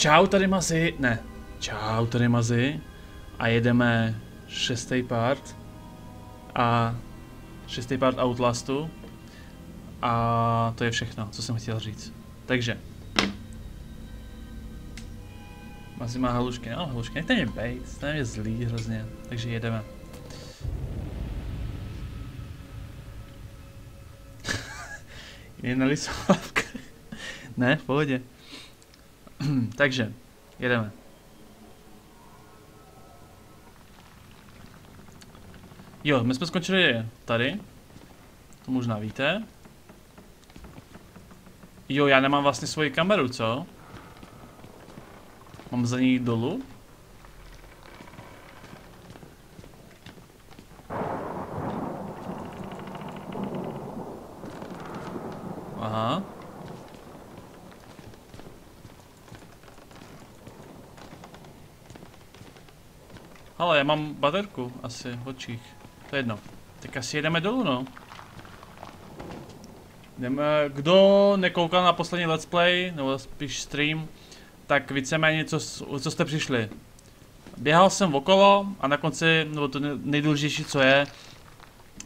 Čau tady mazy, ne, čau tady mazy a jedeme šestý part a šestý part Outlastu a to je všechno, co jsem chtěl říct. Takže. Mazy má halušky, no halušky, nechte mě bejt, to je zlý hrozně, takže jedeme. Jedna lisovka. ne, v pohodě. Takže, jedeme. Jo, my jsme skončili tady. To možná víte. Jo, já nemám vlastně svoji kameru, co? Mám za ní dolů? Aha. Ale já mám baterku asi v očích. To je jedno. Tak asi jedeme dolů, no. Jdeme, kdo nekoukal na poslední let's play, nebo spíš stream, tak víceméně co, co jste přišli. Běhal jsem okolo a na konci, nebo to nejdůležitější co je,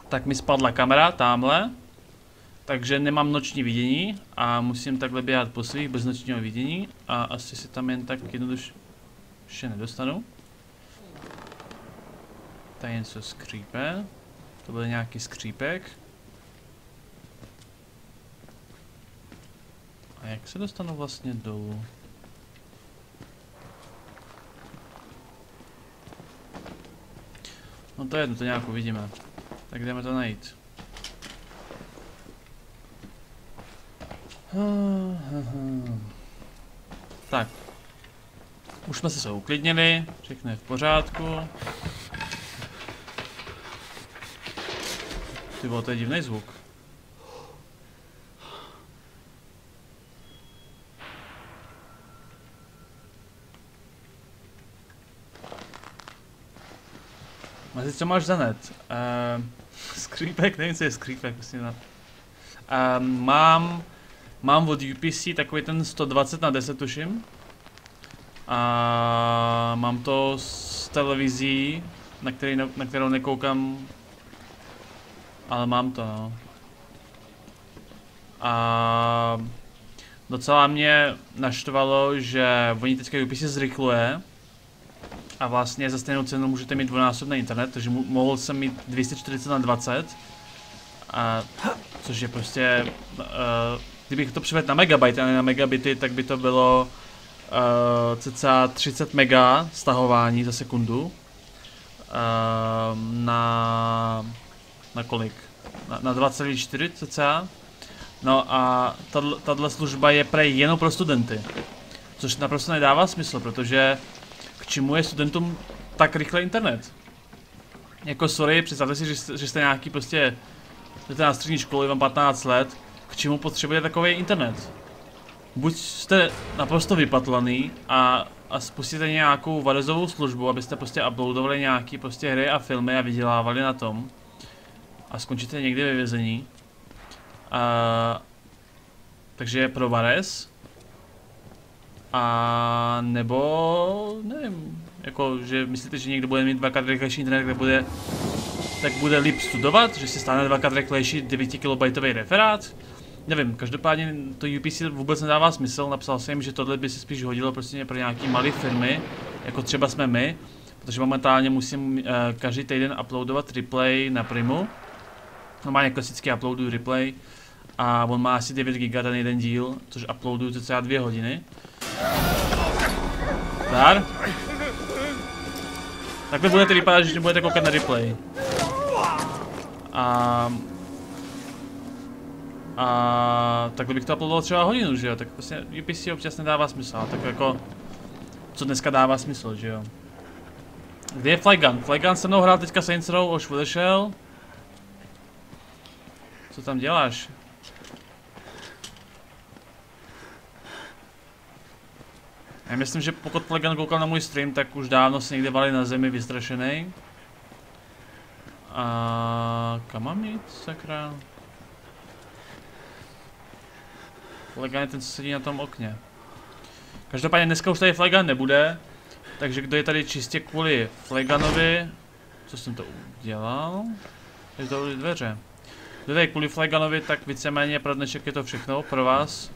tak mi spadla kamera tamhle. Takže nemám noční vidění a musím takhle běhat po svých bez nočního vidění a asi si tam jen tak jednoduše nedostanu. Tady něco skřípe. To byl nějaký skřípek. A jak se dostanu vlastně dolů? No to je jedno, to nějak uvidíme. Tak jdeme to najít. Tak. Už jsme se uklidnili, všechno je v pořádku. Ty vole, to je divný zvuk. Mezi co máš za net? Uh, skrýpek, nevím, co je skrýpek, prostě na... Uh, mám, mám od UPC takový ten 120 na 10 tuším. A mám to z televizí, na, který, na kterou nekoukám ale mám to, no. A docela mě naštvalo, že oni teďka UPC zrychluje a vlastně za stejnou cenu můžete mít dvojnásobný internet, takže mohl jsem mít 240 na 20 a což je prostě, uh, kdybych to převedl na megabyte a ne na megabity, tak by to bylo uh, cca 30 mega stahování za sekundu uh, na na kolik? Na, na 2,4 cca. No a tato služba je prej jenom pro studenty. Což naprosto nedává smysl, protože k čemu je studentům tak rychle internet? Jako sorry, představte si, že jste, že jste nějaký prostě jste na střední škole, vám 15 let, k čemu potřebujete takový internet? Buď jste naprosto vypatlaný a, a spustíte nějakou varezovou službu, abyste prostě uploadovali nějaký prostě hry a filmy a vydělávali na tom a skončíte někdy ve vězení. A, takže je pro Vares. A nebo, nevím, jako, že myslíte, že někdo bude mít dvakrát rychlejší internet, kde bude, tak bude líp studovat, že si stane dvakrát rychlejší 9 KB referát. Nevím, každopádně to UPC vůbec nedává smysl, napsal jsem jim, že tohle by se spíš hodilo prostě pro nějaký malé firmy, jako třeba jsme my, protože momentálně musím uh, každý týden uploadovat replay na Primu, normálně klasicky uploaduju replay a on má asi 9 GB ten jeden díl, což uploaduju cca 2 hodiny. Zdar. Takhle budete vypadat, že nebudete koukat na replay. A... A takhle bych to uploadoval třeba hodinu, že jo, tak prostě UPC občas nedává smysl, tak jako... Co dneska dává smysl, že jo. Kde je Flygun? Flygun se mnou hrál teďka Saints Row, už odešel. Co tam děláš? Já myslím, že pokud Plegan koukal na můj stream, tak už dávno se někde valí na zemi vystrašený. A kam mám jít, sakra? Plegan je ten, co sedí na tom okně. Každopádně dneska už tady Flagan nebude, takže kdo je tady čistě kvůli Flaganovi, co jsem to udělal? Je to dveře. Tady kvůli Flaganovi, tak víceméně pro dnešek je to všechno pro vás.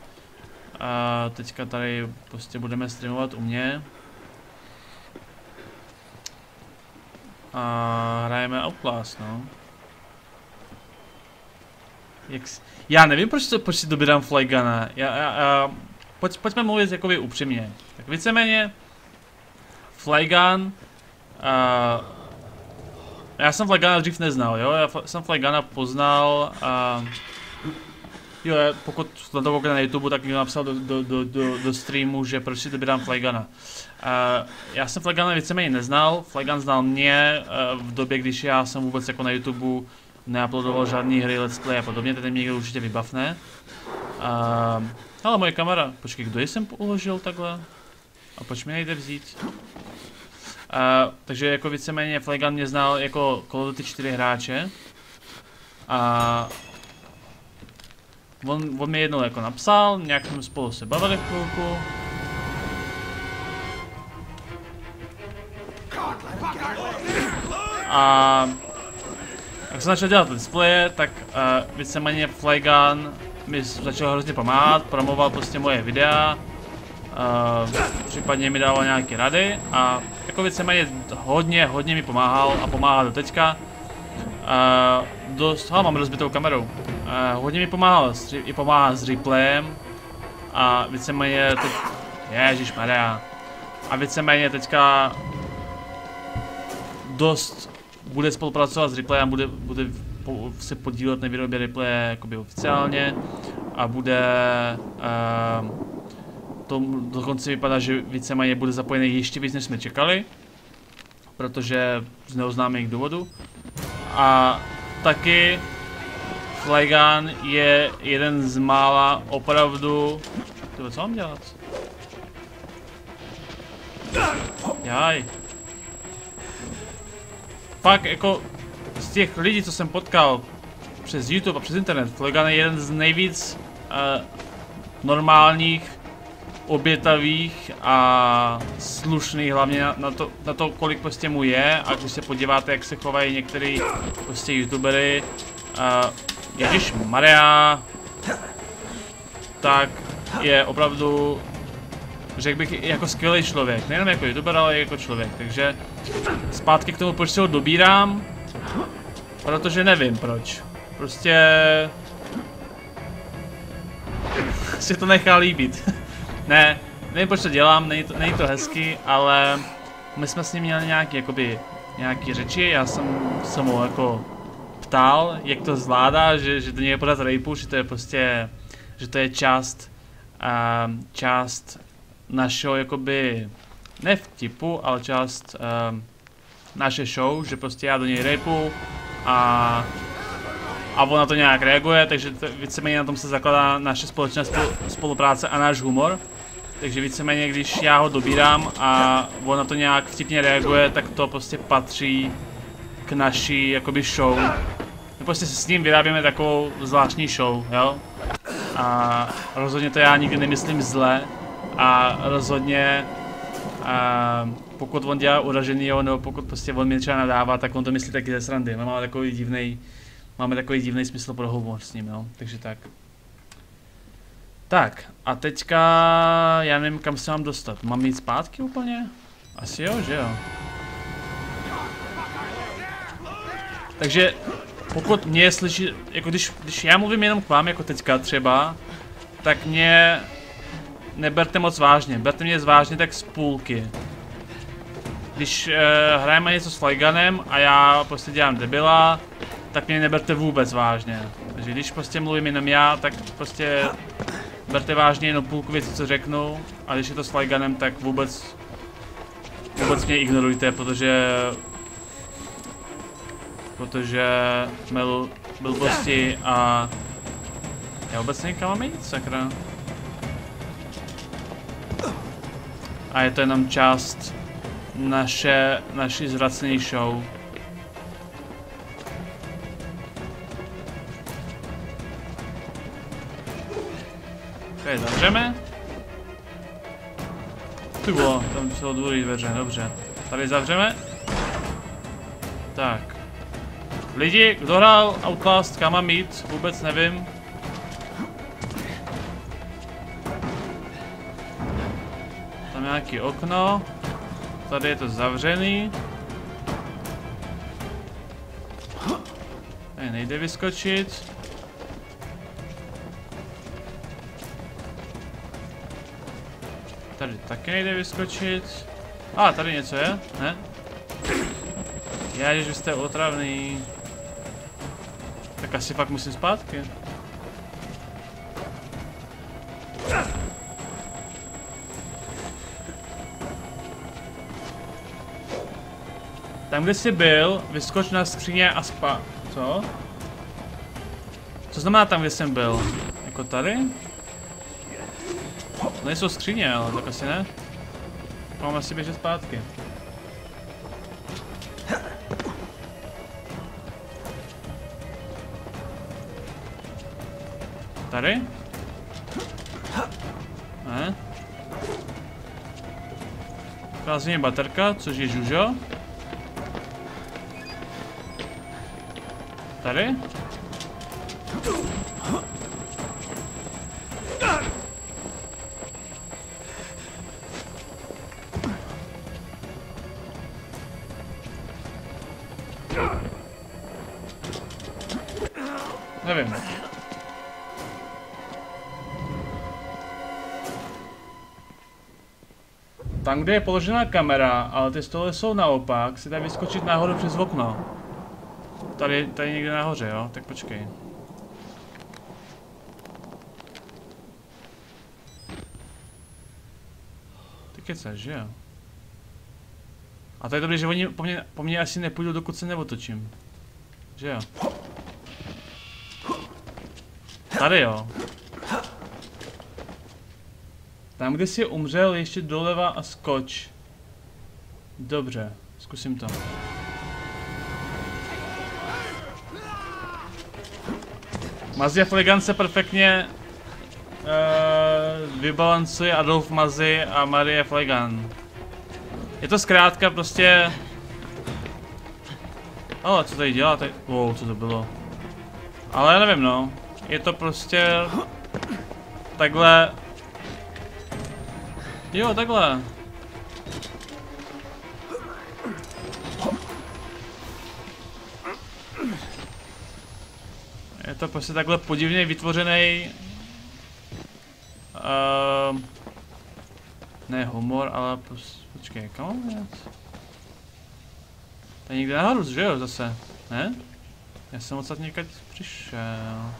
A teďka tady prostě budeme streamovat u mě. A hrajeme Outlast, no. Jak s... Já nevím, proč, to, proč si dobírám Flygana. Já, já, já, pojď, pojďme mluvit jakoby upřímně. Tak víceméně Flygun uh, já jsem Flygana dřív neznal, jo, já jsem Flygana poznal uh, Jo, pokud na to na YouTube, tak někdo napsal do, do, do, do, do streamu, že proč si dobírám Flygana. Uh, já jsem Flygana víceméně neznal, Flygan znal mě uh, v době, když já jsem vůbec jako na YouTube neuploadoval žádný hry, let's play a podobně, ten mě někdo určitě vybavne. Uh, ale moje kamera, počkej, kdo jsem uložil takhle? A proč mi nejde vzít? Uh, takže jako víceméně Flygan mě znal jako of Duty 4 hráče. A On, on mi jednou jako napsal, nějak jsme spolu se bavili chvilku. A jak jsem začal dělat displeje, tak uh, víceméně Flygun mi začal hrozně pomáhat, promoval prostě moje videa, uh, případně mi dával nějaké rady a jako víceméně hodně, hodně mi pomáhal a pomáhá do teďka. Uh, dost, ha, mám rozbitou kamerou. Uh, hodně mi pomáhal, i pomáhá s replayem a víceméně teď, ježiš Maria. A víceméně teďka dost bude spolupracovat s replayem, bude, bude po, se podílet na výrobě replaye jakoby oficiálně a bude uh, to dokonce vypadá, že víceméně bude zapojený ještě víc, než jsme čekali, protože z neoznámých důvodů. A taky Flygun je jeden z mála opravdu... Tyhle, co mám dělat? Jaj. Fakt jako z těch lidí, co jsem potkal přes YouTube a přes internet, Flygun je jeden z nejvíc uh, normálních, obětavých a slušných, hlavně na, to, na to, kolik prostě mu je a když se podíváte, jak se chovají některý prostě youtubery, uh, Ježíš Maria, tak je opravdu, řekl bych, jako skvělý člověk. Nejenom jako youtuber, ale jako člověk. Takže zpátky k tomu, proč se ho dobírám, protože nevím proč. Prostě si to nechá líbit. ne, nevím proč to dělám, není to, není to hezky, ale my jsme s ním měli nějaký, jakoby, nějaký řeči, já jsem se mu jako ptal, jak to zvládá, že, že to není podat rejpu, že to je prostě, že to je část, uh, část našeho jakoby, ne vtipu, ale část uh, naše show, že prostě já do něj rejpu a a on na to nějak reaguje, takže víceméně na tom se zakladá naše společná spolupráce a náš humor. Takže víceméně, když já ho dobírám a on na to nějak vtipně reaguje, tak to prostě patří k naší jakoby show. My prostě s ním vyrábíme takovou zvláštní show, jo? A rozhodně to já nikdy nemyslím zle a rozhodně a pokud on dělá uraženýho, nebo pokud prostě on mě třeba nadává, tak on to myslí taky ze srandy. My máme takový divný, máme takový divný smysl pro humor s ním, jo? Takže tak. Tak, a teďka, já nevím, kam se mám dostat. Mám jít zpátky úplně? Asi jo, že jo. Takže pokud mě slyší, jako když, když já mluvím jenom k vám, jako teďka třeba, tak mě neberte moc vážně, berte mě vážně tak z půlky. Když uh, hrajeme něco s Flyganem a já prostě dělám debila, tak mě neberte vůbec vážně. Takže když prostě mluvím jenom já, tak prostě berte vážně jenom půlku věcí, co řeknu, a když je to s Flyganem, tak vůbec vůbec mě ignorujte, protože protože melu blbosti a já vůbec nevím, kam mám jít, sakra. A je to jenom část naše, naší zvracený show. Okay, zavřeme. Ty vole, tam jsou dvojí dveře, dobře. Tady zavřeme. Tak. Lidi, kdo hrál Outlast, kam mám jít, vůbec nevím. Tam je nějaký okno. Tady je to zavřený. Tady nejde vyskočit. Tady taky nejde vyskočit. A, ah, tady něco je? Ne? Já, že jste otravný. Tak asi fakt musím zpátky. Tam, kde jsi byl, vyskoč na skříně a spa... Co? Co znamená tam, kde jsem byl? Jako tady? To nejsou skříně, ale tak asi ne. Mám asi běžet zpátky. Tady? Ne? Krásně baterka, což je žužo. Tady? Tam, kde je položená kamera, ale ty stole jsou naopak, si dá vyskočit nahoru přes okno. Tady, tady někde nahoře, jo? Tak počkej. Ty kecáš, že jo? A to je dobré, že oni po mně, po mně asi nepůjdou, dokud se neotočím. Že jo? Tady jo. Tam, kde jsi umřel, ještě doleva a skoč. Dobře, zkusím to. Mazia Flegan se perfektně uh, vybalancuje Adolf Mazi a Marie Flegan. Je to zkrátka prostě... Ale co tady dělá? Tady... Wow, co to bylo? Ale já nevím no. Je to prostě... Takhle... Jo, takhle. Je to prostě takhle podivně vytvořený... Uh, ne humor, ale pos, počkej, kam mám jít? To je někde nahoru, že jo, zase, ne? Já jsem odsad někde přišel.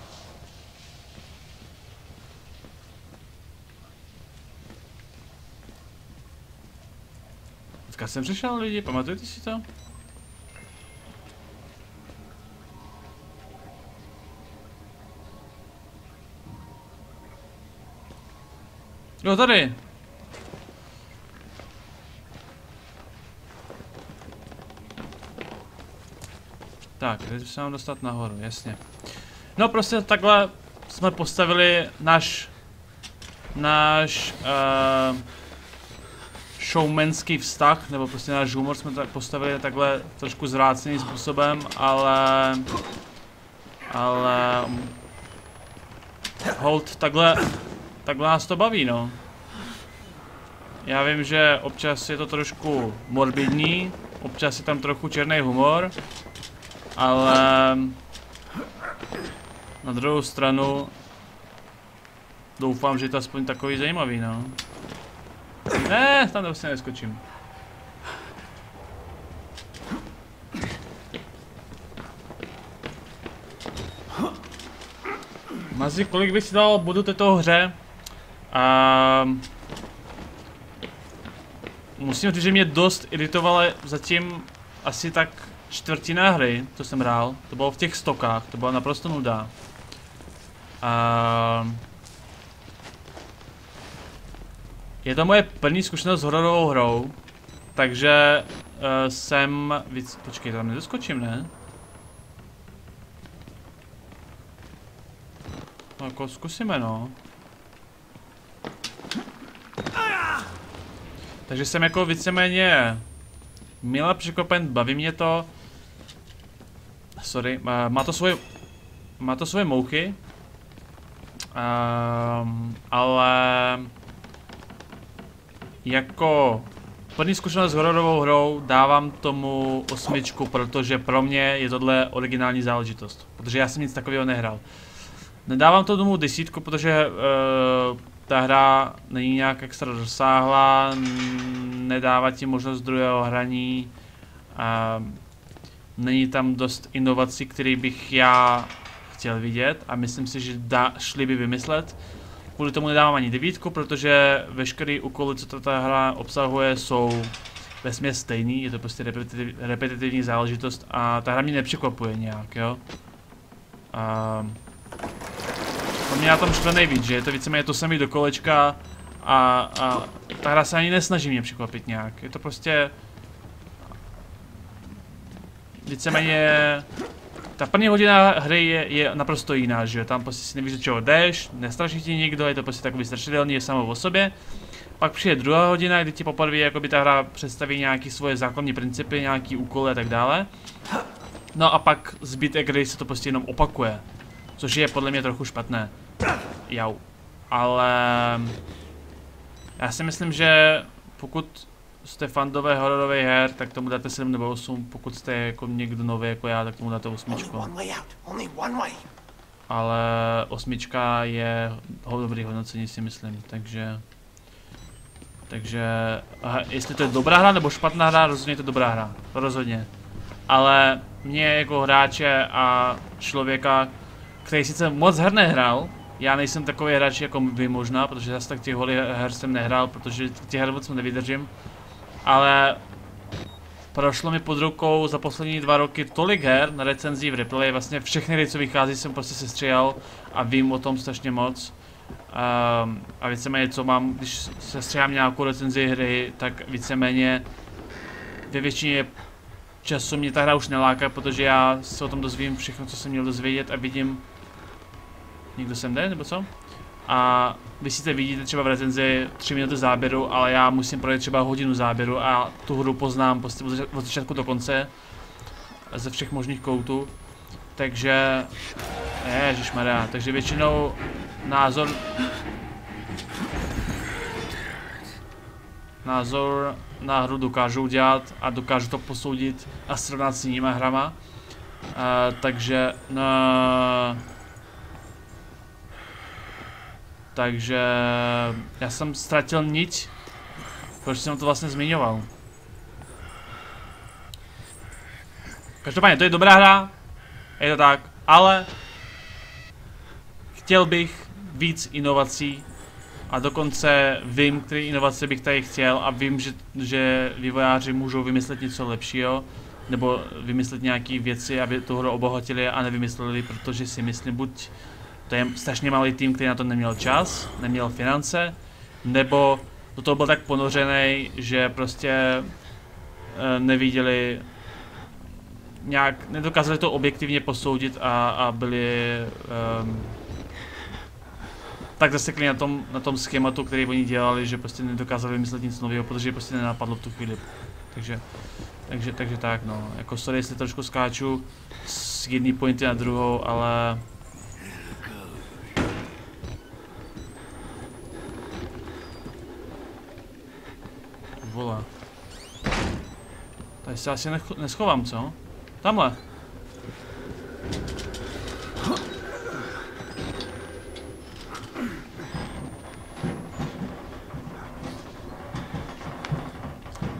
Odkud jsem přišel lidi, pamatujete si to? Jo, tady. Tak, teď se mám dostat nahoru, jasně. No prostě takhle jsme postavili náš náš uh, showmanský vztah, nebo prostě náš humor jsme tak postavili takhle trošku zvrácený způsobem, ale ale hold takhle takhle nás to baví, no. Já vím, že občas je to trošku morbidní, občas je tam trochu černý humor, ale na druhou stranu doufám, že je to aspoň takový zajímavý, no. Ne, tam prostě neskočím. Mazi, kolik bys si dal bodu této hře? Um, musím říct, že mě dost iritovala zatím asi tak čtvrtina hry, co jsem hrál. To bylo v těch stokách, to byla naprosto nuda. Um, je to moje první zkušenost s hororovou hrou, takže uh, jsem... Víc, počkej, tam nedoskočím, ne? No jako zkusíme, no. Takže jsem jako víceméně milé překvapen, baví mě to. Sorry, má, má to svoje, má to svoje mouchy. Um, ale jako první zkušenost s hororovou hrou dávám tomu osmičku, protože pro mě je tohle originální záležitost. Protože já jsem nic takového nehrál. Nedávám to tomu desítku, protože uh, ta hra není nějak extra rozsáhlá, nedává ti možnost druhého hraní a není tam dost inovací, které bych já chtěl vidět a myslím si, že da, šli by vymyslet. Kvůli tomu nedávám ani devítku, protože veškeré úkoly, co ta hra obsahuje, jsou ve stejný, je to prostě repetitiv, repetitivní záležitost a ta hra mě nepřekvapuje nějak, jo. A, to mě na tom štve nejvíc, že je to víceméně to samé do kolečka a, a ta hra se ani nesnaží mě překvapit nějak, je to prostě víceméně ta první hodina hry je, je naprosto jiná, že tam prostě si nevíš, do čeho jdeš, nestraší ti nikdo, je to prostě takový strašidelný je samo o sobě. Pak přijde druhá hodina, kdy ti poprvé jakoby ta hra představí nějaké svoje základní principy, nějaký úkoly a tak dále. No a pak zbytek hry se to prostě jenom opakuje. Což je podle mě trochu špatné. Jau. Ale... Já si myslím, že pokud jste fandové hororové her, tak tomu dáte 7 nebo 8, pokud jste jako někdo nový jako já, tak tomu dáte 8. Ale osmička je dobrý hodnocení si myslím, takže... Takže, aha, jestli to je dobrá hra nebo špatná hra, rozhodně je to dobrá hra, rozhodně. Ale mě jako hráče a člověka, který sice moc her nehrál, já nejsem takový hráč jako vy možná, protože zase tak těch her jsem nehrál, protože těch her moc nevydržím ale prošlo mi pod rukou za poslední dva roky tolik her na recenzí v replay, vlastně všechny hry, co vychází, jsem prostě sestříhal a vím o tom strašně moc. Um, a víceméně, co mám, když se stříhám nějakou recenzi hry, tak víceméně ve většině času mě ta hra už neláká, protože já se o tom dozvím všechno, co jsem měl dozvědět a vidím... Někdo sem jde, nebo co? A vy sice vidíte třeba v recenzi 3 minuty záběru, ale já musím projet třeba hodinu záběru a tu hru poznám prostě od začátku do konce ze všech možných koutů. Takže, ježišmarja, takže většinou názor názor na hru dokážu udělat a dokážu to posoudit a srovnat s jinýma hrama. Uh, takže no, takže já jsem ztratil niť. Proč jsem to vlastně zmiňoval? Každopádně to je dobrá hra, je to tak, ale chtěl bych víc inovací a dokonce vím, které inovace bych tady chtěl a vím, že, že vývojáři můžou vymyslet něco lepšího nebo vymyslet nějaké věci, aby tu hru obohatili a nevymysleli, protože si myslím, buď to je strašně malý tým, který na to neměl čas, neměl finance, nebo do toho byl tak ponořený, že prostě e, neviděli nějak, nedokázali to objektivně posoudit a, a byli um, tak zasekli na tom, na tom schématu, který oni dělali, že prostě nedokázali vymyslet nic nového, protože prostě nenapadlo v tu chvíli. Takže, takže, takže tak no, jako sorry, jestli trošku skáču z jedné pointy na druhou, ale vole. Tady se asi neschovám, co? Tamhle.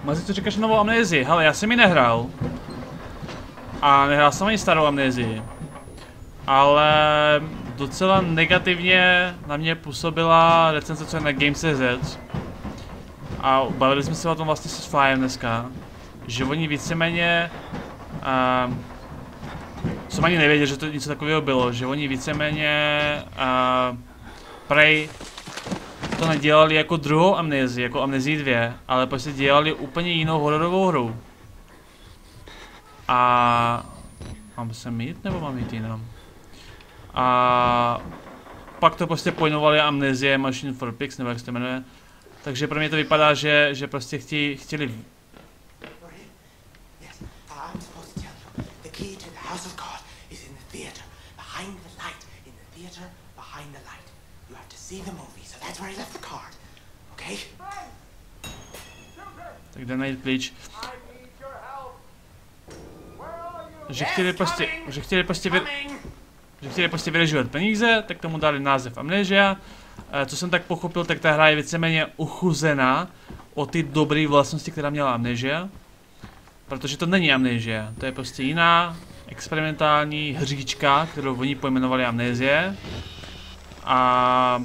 Mazi, co říkáš novou amnézii? Hele, já jsem ji nehrál. A nehrál jsem ani starou amnézii. Ale docela negativně na mě působila recenze na Games.cz a bavili jsme se o tom vlastně s Flyem dneska, že oni víceméně uh, jsem ani nevěděl, že to něco takového bylo, že oni víceméně uh, prej to nedělali jako druhou amnézii, jako amnézii 2, ale prostě dělali úplně jinou hororovou hru. A mám se mít nebo mám jít jinam? A pak to prostě pojmenovali amnézie Machine for Pigs, nebo jak se to jmenuje. Takže pro mě to vypadá, že, že prostě chtějí, chtěli tak jde najít klíč. Že chtěli prostě, že chtěli prostě, vy, že chtěli prostě vyrežovat peníze, tak tomu dali název Amnesia. E, co jsem tak pochopil, tak ta hra je víceméně uchuzená o ty dobré vlastnosti, která měla Amnesia. Protože to není Amnesia, to je prostě jiná experimentální hříčka, kterou oni pojmenovali Amnesie. A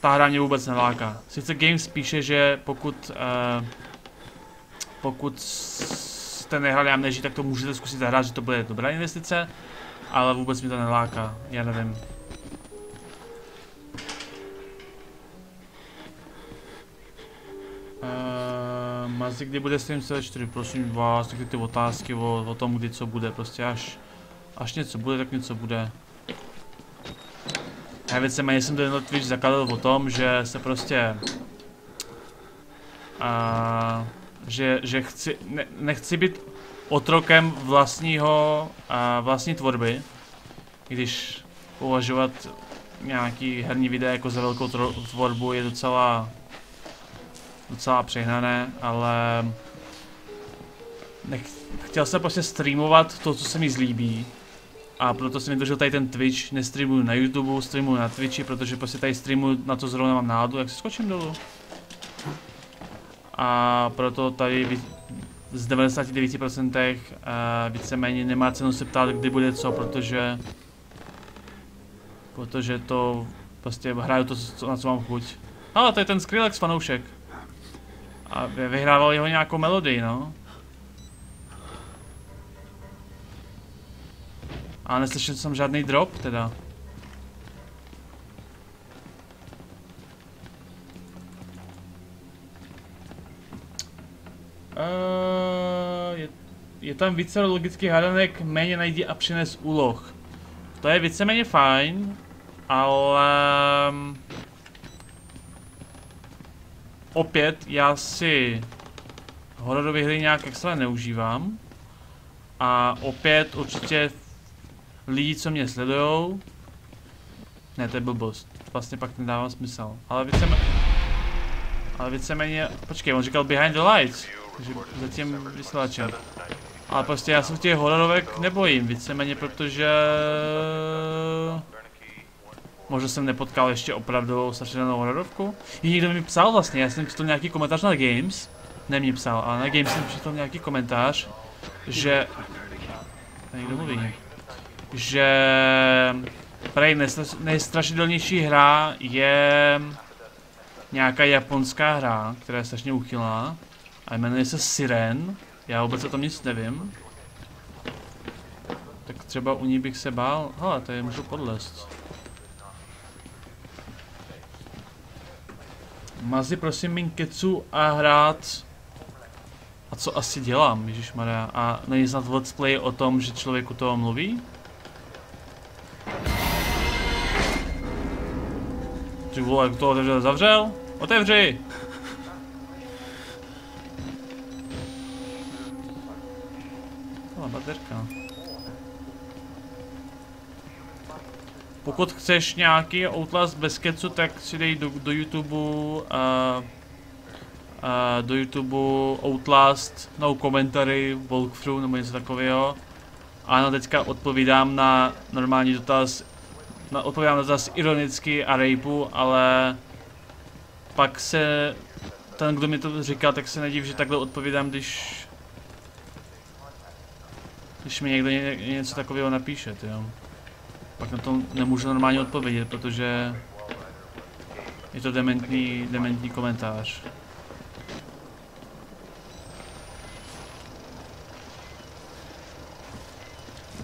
ta hra mě vůbec neláká. Sice Games píše, že pokud uh, pokud jste nehrali Amnesia, tak to můžete zkusit zahrát, že to bude dobrá investice, ale vůbec mi to neláká, já nevím. Uh, Mazi, kdy bude stream C4, prosím vás, taky ty otázky o, o tom, kdy co bude, prostě až, až něco bude, tak něco bude. Já víceméně jsem ten Twitch zakladal o tom, že se prostě... A, že, že chci, ne, nechci být otrokem vlastního, a, vlastní tvorby, když považovat nějaký herní videa jako za velkou tvorbu je docela docela přehnané, ale nech, chtěl jsem prostě streamovat to, co se mi zlíbí a proto jsem vytvořil tady ten Twitch, nestreamuju na YouTube, streamuju na Twitchi, protože prostě tady streamuju na to zrovna mám náladu, jak se skočím dolů. A proto tady z 99% uh, víceméně nemá cenu se ptát, kdy bude co, protože protože to prostě hraju to, na co mám chuť. Ale to je ten Skrillex fanoušek. A vyhrával jeho nějakou melodii, no. A neslyšel jsem žádný drop, teda. Uh, je, je tam více logických hádanek, méně najdi a přines úloh. To je víceméně fajn, ale... Opět, já si hororové hry nějak extra neužívám. A opět určitě lidi, co mě sledujou. Ne, to je blbost. Vlastně pak nedává smysl. Ale víceméně... Ale víceméně... Počkej, on říkal behind the lights. Takže za tím vysílačem. Ale prostě já se těch hororovek nebojím, víceméně protože... Možná jsem nepotkal ještě opravdu strašidelnou hororovku. I někdo mi psal vlastně, já jsem četl nějaký komentář na Games. Ne mě psal, ale na Games jsem četl nějaký komentář, že... Tady někdo mluví že prej nejstrašidelnější hra je nějaká japonská hra, která je strašně uchylá a jmenuje se Siren. Já vůbec o tom nic nevím. Tak třeba u ní bych se bál. Hele, je můžu podlest. Mazi prosím Minkecu a hrát a co asi dělám, Maria? A není snad let's play o tom, že člověk u toho mluví? Ty vole, to otevřel, zavřel? Otevři! Tohle baterka. Pokud chceš nějaký Outlast bez kecu, tak si dej do, do YouTube uh, uh, do YouTube Outlast, no commentary, walkthrough nebo něco takového. Ano, teďka odpovídám na normální dotaz na, odpovídám na zase ironicky a rejpu, ale pak se ten, kdo mi to říká, tak se nediv, že takhle odpovídám, když když mi někdo ně, něco takového napíše, jo. Pak na to nemůžu normálně odpovědět, protože je to dementní, dementní komentář.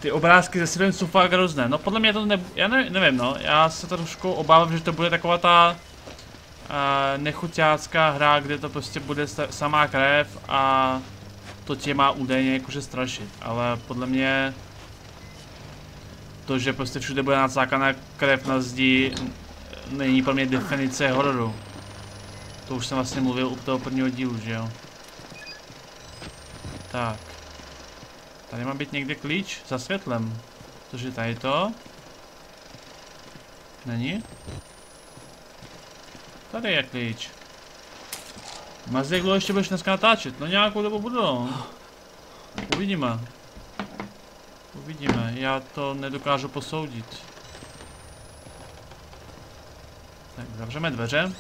ty obrázky ze Siren jsou fakt hrozné. No podle mě to ne, já ne, nevím no, já se trošku obávám, že to bude taková ta uh, nechuťácká hra, kde to prostě bude samá krev a to tě má údajně jakože strašit, ale podle mě to, že prostě všude bude nacákaná krev na zdi, není pro mě definice hororu. To už jsem vlastně mluvil u toho prvního dílu, že jo? Tak. Tady má být někde klíč za světlem. Cože tady to? Není? Tady je klíč. Mazdy, jak ještě budeš dneska natáčet? No nějakou dobu budu. Uvidíme. Uvidíme, já to nedokážu posoudit. Tak, zavřeme dveře.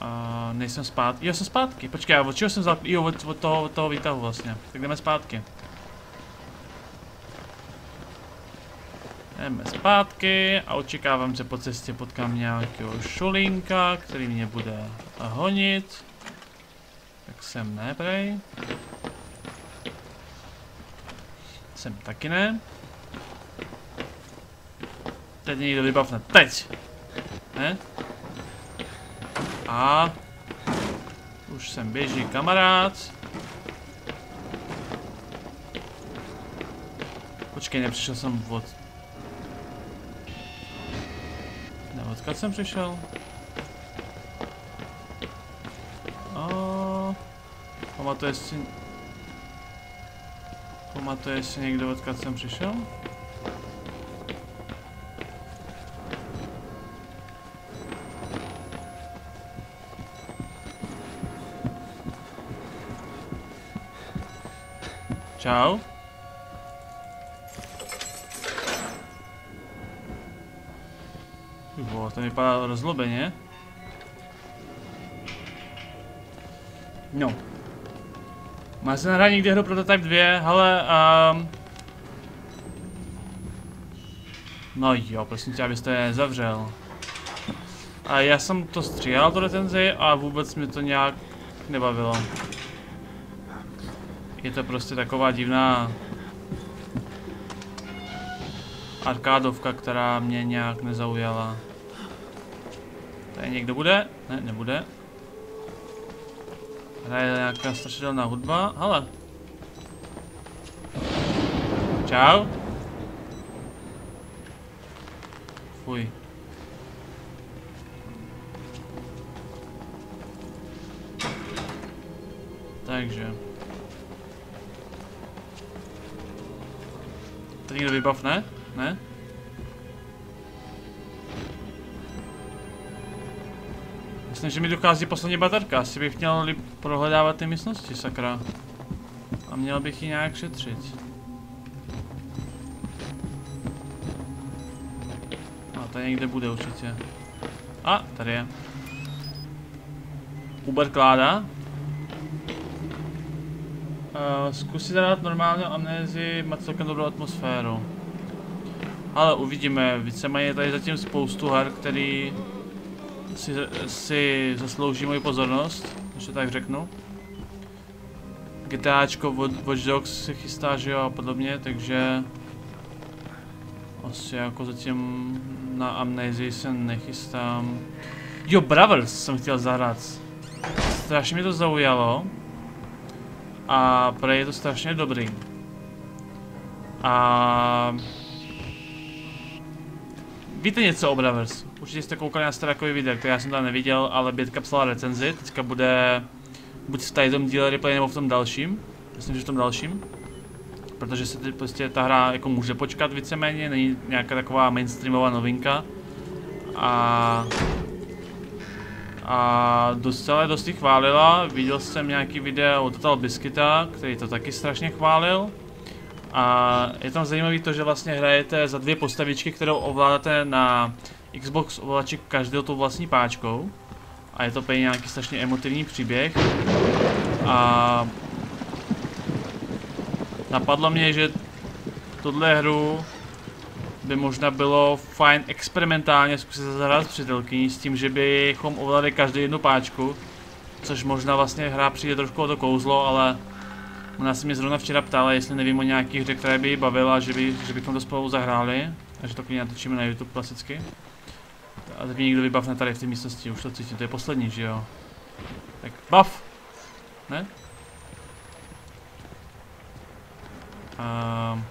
A nejsem zpátky. Jo, jsem zpátky. Počkej, a od čeho jsem vzal? Jo, od, od, toho, od toho výtahu vlastně. Tak jdeme zpátky. Jdeme zpátky a očekávám, že po cestě potkám nějakého šulinka, který mě bude honit. Tak sem ne, prej. Sem taky ne. Teď někdo vybavne. Teď! Ne? A... Už sem běží kamarád. Počkej, nepřišel jsem od... Ne, odkud jsem přišel? A... Pamatuje si... Pamatuje si někdo, odkud jsem přišel? Čau. Bo, to vypadá rozlobeně. No. Má se nahrát někdy hru Prototype 2, ale um... No jo, prosím tě, abyste je nezavřel. A já jsem to stříhal, tu recenzi, a vůbec mi to nějak nebavilo. Je to prostě taková divná arkádovka, která mě nějak nezaujala. Tady někdo bude? Ne, nebude. Hraje nějaká strašidelná hudba. Hele. Čau. Fuj. Takže. To někdo vybav, ne? Ne? Myslím, že mi dochází poslední baterka. Asi bych měl prohledávat ty místnosti, sakra. A měl bych ji nějak šetřit. A tady někde bude určitě. A, tady je. Uber kláda. Uh, zkusit dát normálně amnézi, má celkem dobrou atmosféru. Ale uvidíme, víceméně je tady zatím spoustu her, který si, si zaslouží moji pozornost, když to tak řeknu. GTAčko, Watch Dogs se chystá, že jo, a podobně, takže... Asi jako zatím na amnézii se nechystám. Jo, Brothers jsem chtěl zahrát. Strašně mě to zaujalo. A pro je to strašně dobrý. A... Víte něco o Bravers? Určitě jste koukali na staré video, které já jsem tam neviděl, ale Bětka psala recenzi, teďka bude buď v tady tom díle replay nebo v tom dalším. Myslím, že v tom dalším. Protože se ty, prostě ta hra jako může počkat víceméně, není nějaká taková mainstreamová novinka. A a docela dost chválila, viděl jsem nějaký video od Total Biscuita, který to taky strašně chválil. A je tam zajímavé to, že vlastně hrajete za dvě postavičky, kterou ovládáte na Xbox ovladači každou tou vlastní páčkou. A je to pěkně nějaký strašně emotivní příběh. A napadlo mě, že tuhle hru by možná bylo fajn experimentálně zkusit zahrát s přítelkyní s tím, že bychom ovládali každý jednu páčku. Což možná vlastně hra přijde trošku o to kouzlo, ale ona se mě zrovna včera ptala, jestli nevím o nějakých hře, které by ji bavila, že, by, že bychom to spolu zahráli. Takže to klidně natočíme na YouTube klasicky. A teď mě někdo vybavne tady v té místnosti, už to cítím, to je poslední, že jo? Tak bav! Ne? Um,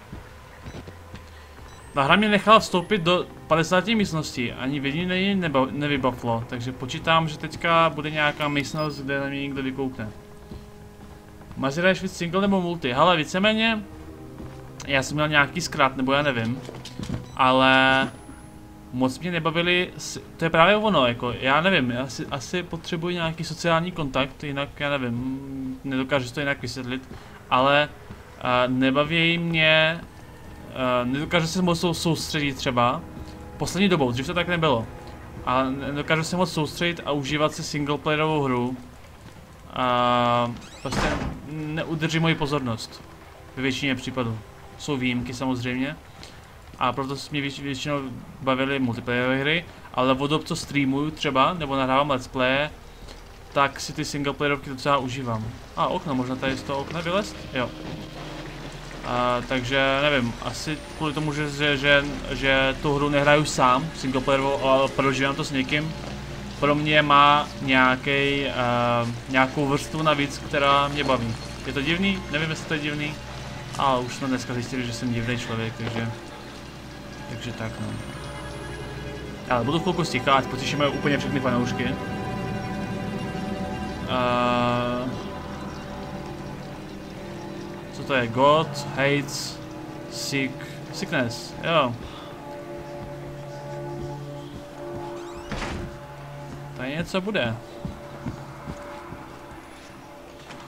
ta hra mě nechala vstoupit do 50 místností, ani v jediné neba- nevybavlo, takže počítám, že teďka bude nějaká místnost, kde na mě někdo vykoukne. Maziraješ víc single nebo multi? Hele, víceméně, já jsem měl nějaký zkrát, nebo já nevím, ale moc mě nebavili, to je právě ono, jako, já nevím, já asi, asi potřebuji nějaký sociální kontakt, jinak já nevím, nedokážu to jinak vysvětlit, ale uh, nebaví mě, uh, nedokážu se moc sou- soustředit třeba, poslední dobou, dřív to tak nebylo, a nedokážu se moc soustředit a užívat si singleplayerovou hru, a prostě neudrží moji pozornost, ve většině případů. Jsou výjimky samozřejmě, a proto se mě většinou bavily multiplayerové hry, ale od co streamuju třeba, nebo nahrávám let's play, tak si ty singleplayerovky docela užívám. A okno, možná tady z toho okna vylezt? Jo. A, takže nevím, asi kvůli tomu, že, že, že, že tu hru nehraju sám, singleplayerovou, ale prožívám to s někým, pro mě má nějaký, uh, nějakou vrstvu navíc, která mě baví. Je to divný? Nevím, jestli to je divný, ale už jsme dneska zjistili, že jsem divný člověk, takže... Takže tak no. Ale budu chvilku stichat, potěšíme úplně všechny fanoušky. Uh, co to je? God, hates, sick, sickness, jo. Něco bude.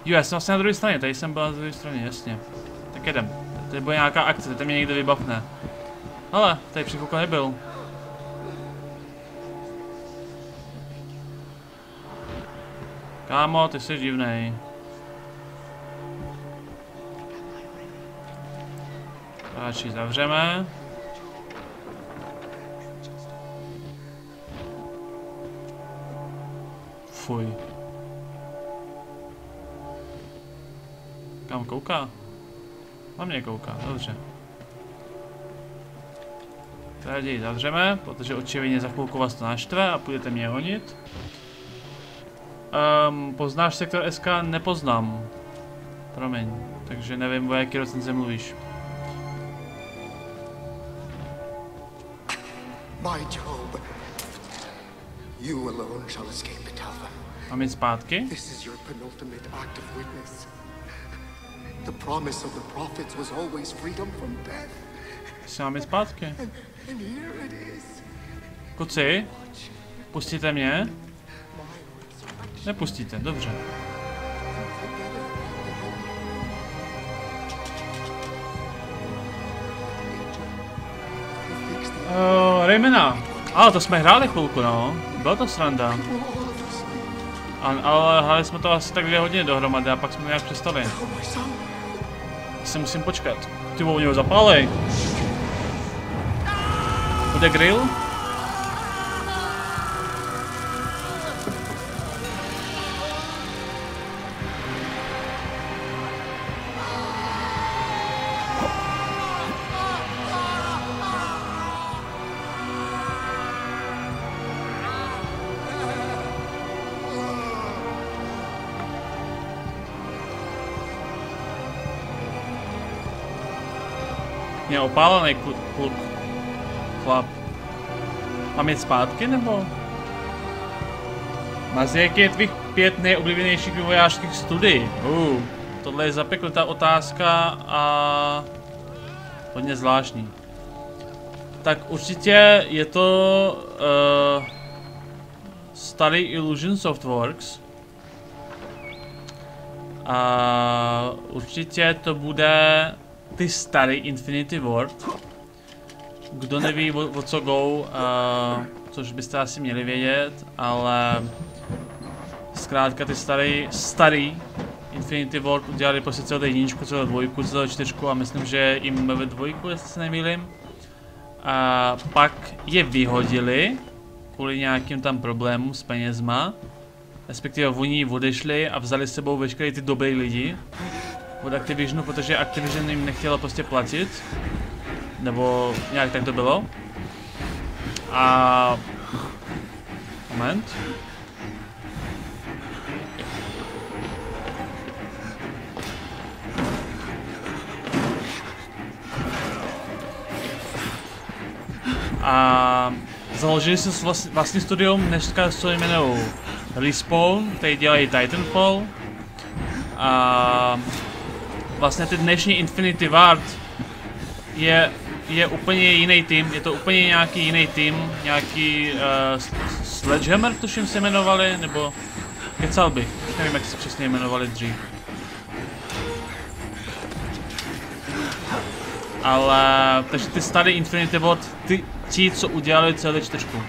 Jo, já jsem vlastně na druhé straně, tady jsem byl na druhé straně, jasně. Tak jedem. Tady bude nějaká akce, tady mě někdo vybavne. Ale, tady při chvilku nebyl. Kámo, ty jsi divnej. Radši zavřeme. Fuj. Kam kouká? Na mě kouká, dobře. Raději zavřeme, protože očividně za chvilku vás to naštve a půjdete mě honit. Um, poznáš sektor SK? Nepoznám. Promiň, takže nevím, o jaký recenze mluvíš. My Job, you alone shall escape. Mám jít zpátky? This is your penultimate act of witness. The promise of the prophets was always freedom from death. Jít zpátky. And, and here it is. Kuci, pustíte mě? Nepustíte, dobře. Uh, Raymana. Ale to jsme hráli chvilku, no. Byla to sranda. A, ale hráli jsme to asi tak dvě hodiny dohromady a pak jsme nějak přestali. Si musím počkat. Ty vole, zapálej. Bude grill? Je opálený kluk. kluk. Chlap. Mám jít zpátky nebo? Mazi, jaký je tvých pět nejoblíbenějších vývojářských studií? Uh, tohle je zapeklitá otázka a hodně zvláštní. Tak určitě je to uh, starý Illusion Softworks. A určitě to bude ty starý Infinity Ward. Kdo neví o, o co go, uh, což byste asi měli vědět, ale zkrátka ty starý, starý Infinity Ward udělali prostě celou jedničku, celou dvojku, celou čtyřku a myslím, že jim ve dvojku, jestli se nemýlím. A pak je vyhodili kvůli nějakým tam problémům s penězma. Respektive oni odešli a vzali s sebou veškeré ty dobré lidi od Activisionu, protože Activision jim nechtěla prostě platit. Nebo nějak tak to bylo. A... Moment. A založili si vlastní, vlastní studium, dneska se jmenují Respawn, který dělají Titanfall. A vlastně ty dnešní Infinity Ward je, je úplně jiný tým, je to úplně nějaký jiný tým, nějaký uh, Sledgehammer tuším se jmenovali, nebo kecal bych, nevím jak se přesně jmenovali dřív. Ale, takže ty starý Infinity Ward, ty, ti, co udělali celý čtyřku.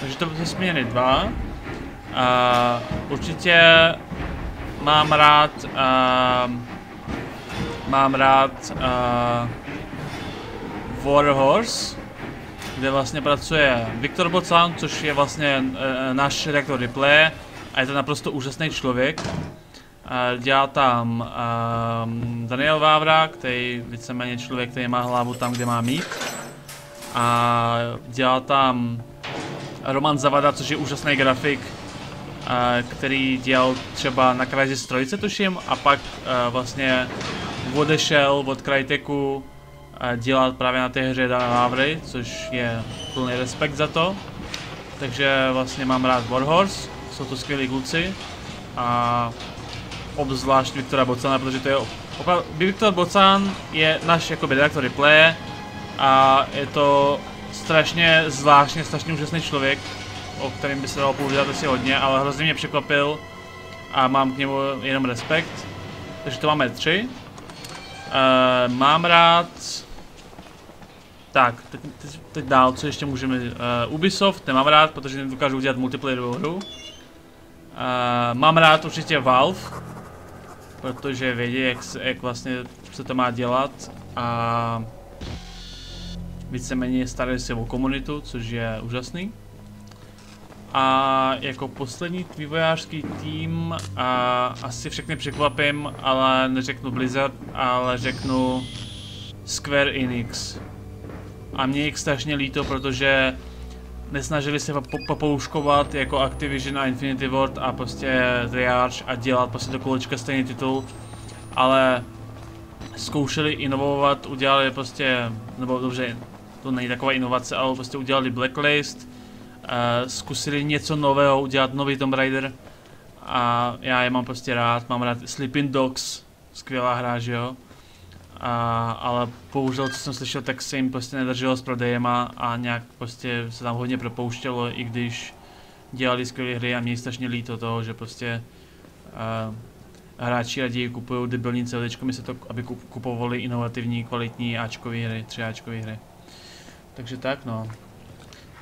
Takže to by změnili dva. Uh, určitě mám rád, uh, mám rád uh, Warhorse, kde vlastně pracuje Viktor Bocan, což je vlastně uh, náš redaktor replay a je to naprosto úžasný člověk. Uh, dělá tam uh, Daniel Vávra, který víceméně člověk, který má hlavu tam, kde má mít. A dělá tam Roman Zavada, což je úžasný grafik, který dělal třeba na Crysis Strojice, tuším, a pak vlastně odešel od Cryteku dělat právě na té hře Dana Vávry, což je plný respekt za to. Takže vlastně mám rád Warhorse, jsou to skvělí kluci a obzvlášť Viktora Bocana, protože to je opravdu, Viktor Bocan je náš jakoby redaktor replay a je to strašně zvláštně, strašně úžasný člověk, o kterém by se dalo povídat asi hodně, ale hrozně mě překvapil a mám k němu jenom respekt. Takže to máme tři. Uh, mám rád... Tak, teď, teď, teď dál, co ještě můžeme... Uh, Ubisoft nemám rád, protože nedokážu udělat multiplayerovou hru. Uh, mám rád určitě Valve, protože vědí, jak, jak vlastně se to má dělat a víceméně starali se o komunitu, což je úžasný. A jako poslední vývojářský tým a asi všechny překvapím, ale neřeknu Blizzard, ale řeknu Square Enix. A mě jich strašně líto, protože nesnažili se popouškovat jako Activision a Infinity Ward a prostě Treyarch a dělat prostě do kolečka stejný titul, ale zkoušeli inovovat, udělali prostě, nebo dobře, to není taková inovace, ale prostě udělali Blacklist, zkusili něco nového, udělat nový Tomb Raider a já je mám prostě rád, mám rád Sleeping Dogs, skvělá hra, že jo? A, ale bohužel, co jsem slyšel, tak se jim prostě nedrželo s prodejema a nějak prostě se tam hodně propouštělo, i když dělali skvělé hry a mě strašně líto toho, že prostě uh, hráči raději kupují debilní CDčko, se to, aby kupovali inovativní, kvalitní Ačkové hry, 3 Ačkové hry. Takže tak no.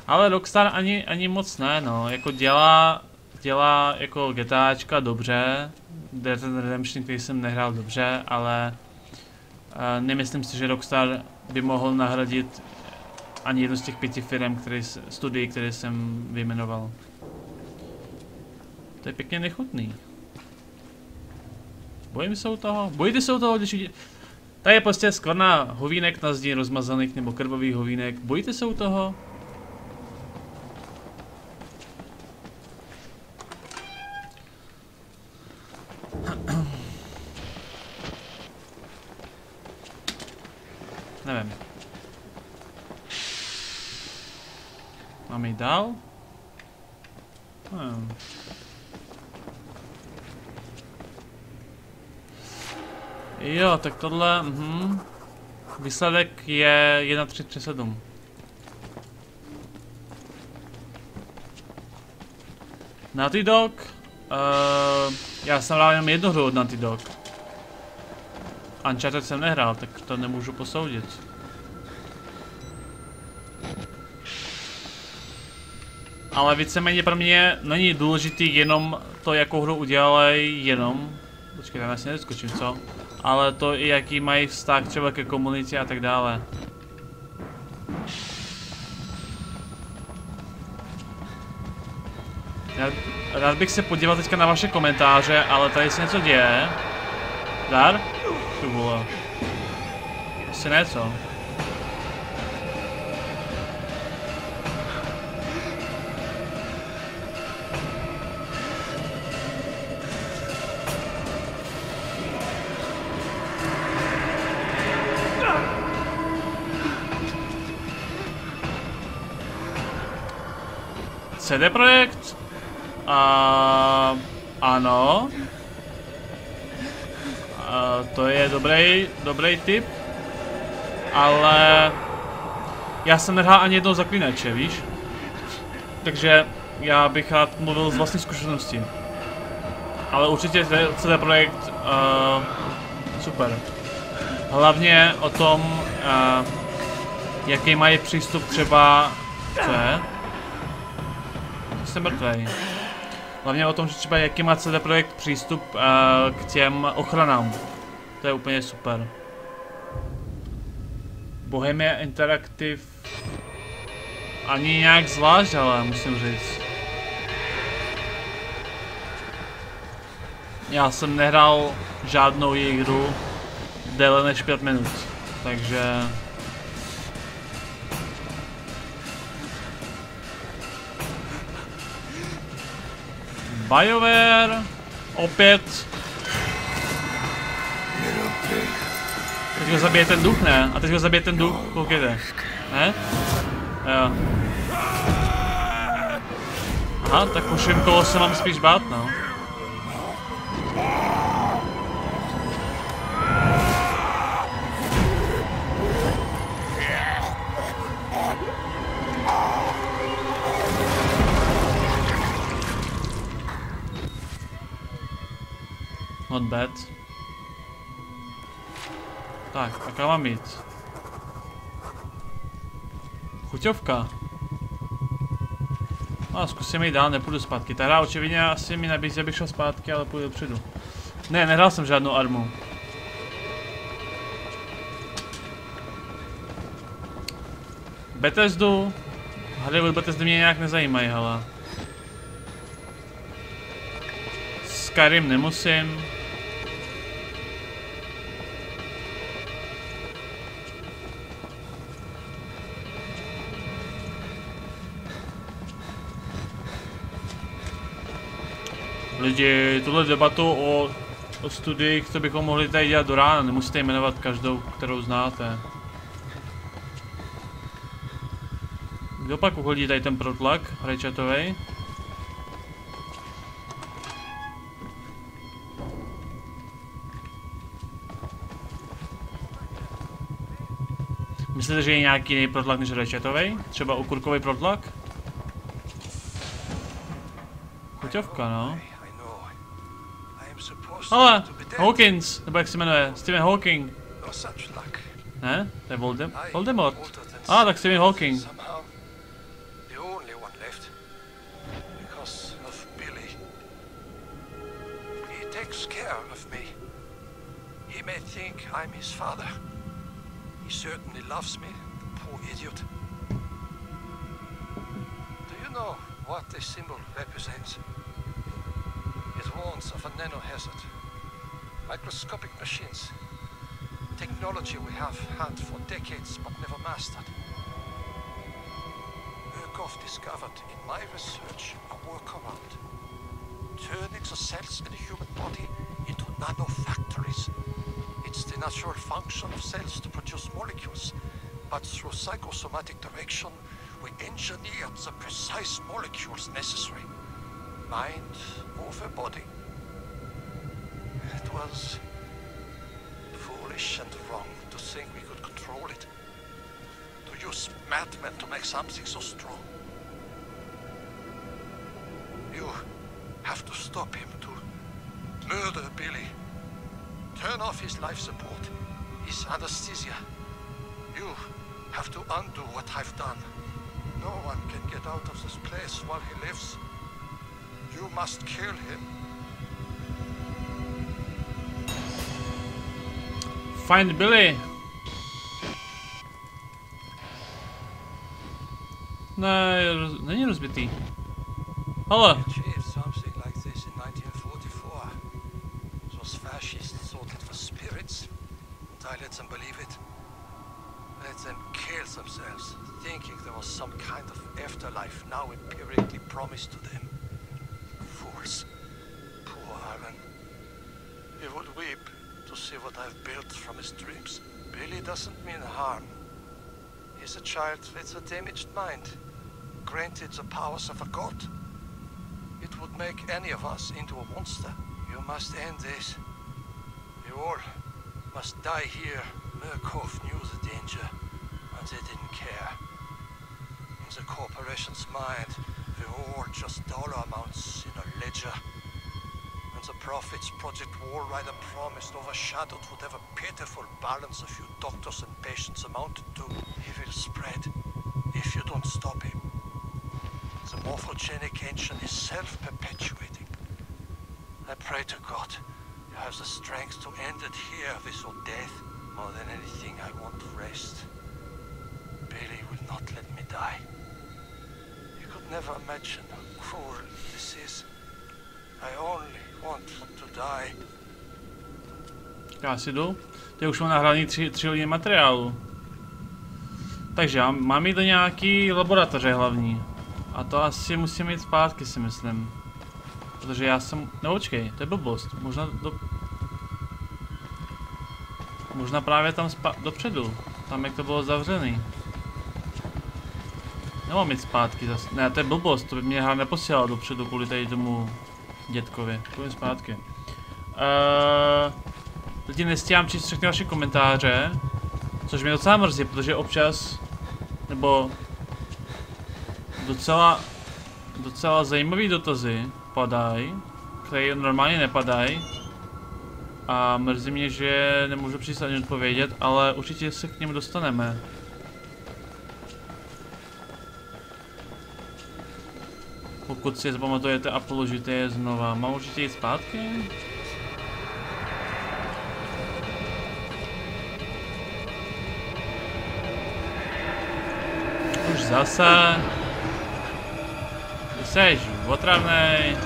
Ale Rockstar ani, ani moc ne no, jako dělá, dělá jako GTAčka dobře, Dead Redemption, který jsem nehrál dobře, ale uh, nemyslím si, že Rockstar by mohl nahradit ani jednu z těch pěti firm, který, studií, které jsem vyjmenoval. To je pěkně nechutný. Bojím se u toho? Bojíte se u toho, když vidíte... Tady je prostě skvrná hovínek na zdi rozmazaných nebo krvavý hovínek. Bojíte se u toho? Nevím. Máme jít dál? Hmm. Jo, tak tohle, mhm. Výsledek je 1.337. Naughty Dog? Uh, já jsem hrál jenom jednu hru od Naughty Dog. Uncharted jsem nehrál, tak to nemůžu posoudit. Ale víceméně pro mě není důležitý jenom to, jakou hru udělali, jenom. Počkej, já si neskočím, co? ale to i jaký mají vztah třeba ke komunitě a tak dále. Rád bych se podíval teďka na vaše komentáře, ale tady se něco děje. Dar? Tu vole. Asi ne, co? CD Projekt? A, ano. A, to je dobrý, dobrý tip. Ale já jsem nehrál ani jednou zaklínače, víš? Takže já bych rád mluvil z vlastní zkušenosti. Ale určitě CD Projekt uh, super. Hlavně o tom, uh, jaký mají přístup třeba... Co je? Jsem mrtvej. Hlavně o tom, že třeba jaký má CD Projekt přístup uh, k těm ochranám. To je úplně super. Bohemia Interactive ani nějak zvlášť, ale musím říct. Já jsem nehrál žádnou jejich hru déle než 5 minut, takže... BioWare, opět. Teď ho zabije ten duch, ne? A teď ho zabije ten duch, koukejte. Ne? Jo. Aha, tak po kolo se mám spíš bát, no. Bad. Tak, a kam mám jít? Chuťovka. No, zkusím jít dál, nepůjdu zpátky. Ta hra očividně asi mi nabízí, abych šel zpátky, ale půjdu dopředu. Ne, nehrál jsem žádnou armu. Bethesdu. Hry od Bethesdy mě nějak nezajímají, hele. Skyrim nemusím. Lidi tuhle debatu o, o studiích, co bychom mohli tady dělat do rána, nemusíte jmenovat každou, kterou znáte. Kdo pak uchodí tady ten protlak rejčatovej? Myslíte, že je nějaký jiný protlak než rejčatovej? Třeba ukurkový protlak? Chuťovka, no. Hawkins, jak se jmenuje, Stephen Hawking. Ne? To je Voldem Voldemort. Ah, tak Stephen Hawking. He takes care of me. He may think I'm his father. He certainly loves me, the poor idiot. Do you know what this symbol represents? It warns of a nanohazard. Microscopic machines. Technology we have had for decades but never mastered. Murkoff discovered in my research a workaround. Turning the cells in the human body into nanofactories. It's the natural function of cells to produce molecules, but through psychosomatic direction, we engineered the precise molecules necessary. Mind over body was foolish and wrong to think we could control it. To use madmen to make something so strong. You have to stop him to murder Billy. Turn off his life support, his anesthesia. Find Billy. Ne, není rozbitý. Hele. Make any of us into a monster. You must end this. You all must die here. Murkoff knew the danger, and they didn't care. In the corporation's mind, we're all just dollar amounts in a ledger. And the Prophet's Project War Rider promised overshadowed whatever pitiful balance a few doctors and patients amounted to. He will spread if you don't stop him. The morphogenic engine is self-perpetuating. I pray to God you have the strength to end it here with your death. More than anything, I want rest. Billy will not let me die. You could never imagine how cruel this is. I only want to die. Já si jdu. Ty už mám nahraný tři, tři hodiny materiálu. Takže já mám jít do nějaký laboratoře hlavní. A to asi musím jít zpátky si myslím. Protože já jsem... No počkej, to je blbost. Možná do... Možná právě tam spa... dopředu. Tam jak to bylo zavřený. Nemám jít zpátky zase. Ne, to je blbost, to by mě hra neposílala dopředu kvůli tady tomu dětkovi. Půjdem zpátky. Uh, teď nestíhám číst všechny vaše komentáře. Což mě docela mrzí, protože občas, nebo docela, docela zajímavý dotazy padají, které normálně nepadají. A mrzí mě, že nemůžu přijít ani odpovědět, ale určitě se k němu dostaneme. Pokud si je zapamatujete a položíte je znova. Mám určitě jít zpátky? Už zase. Ty seš otravnej.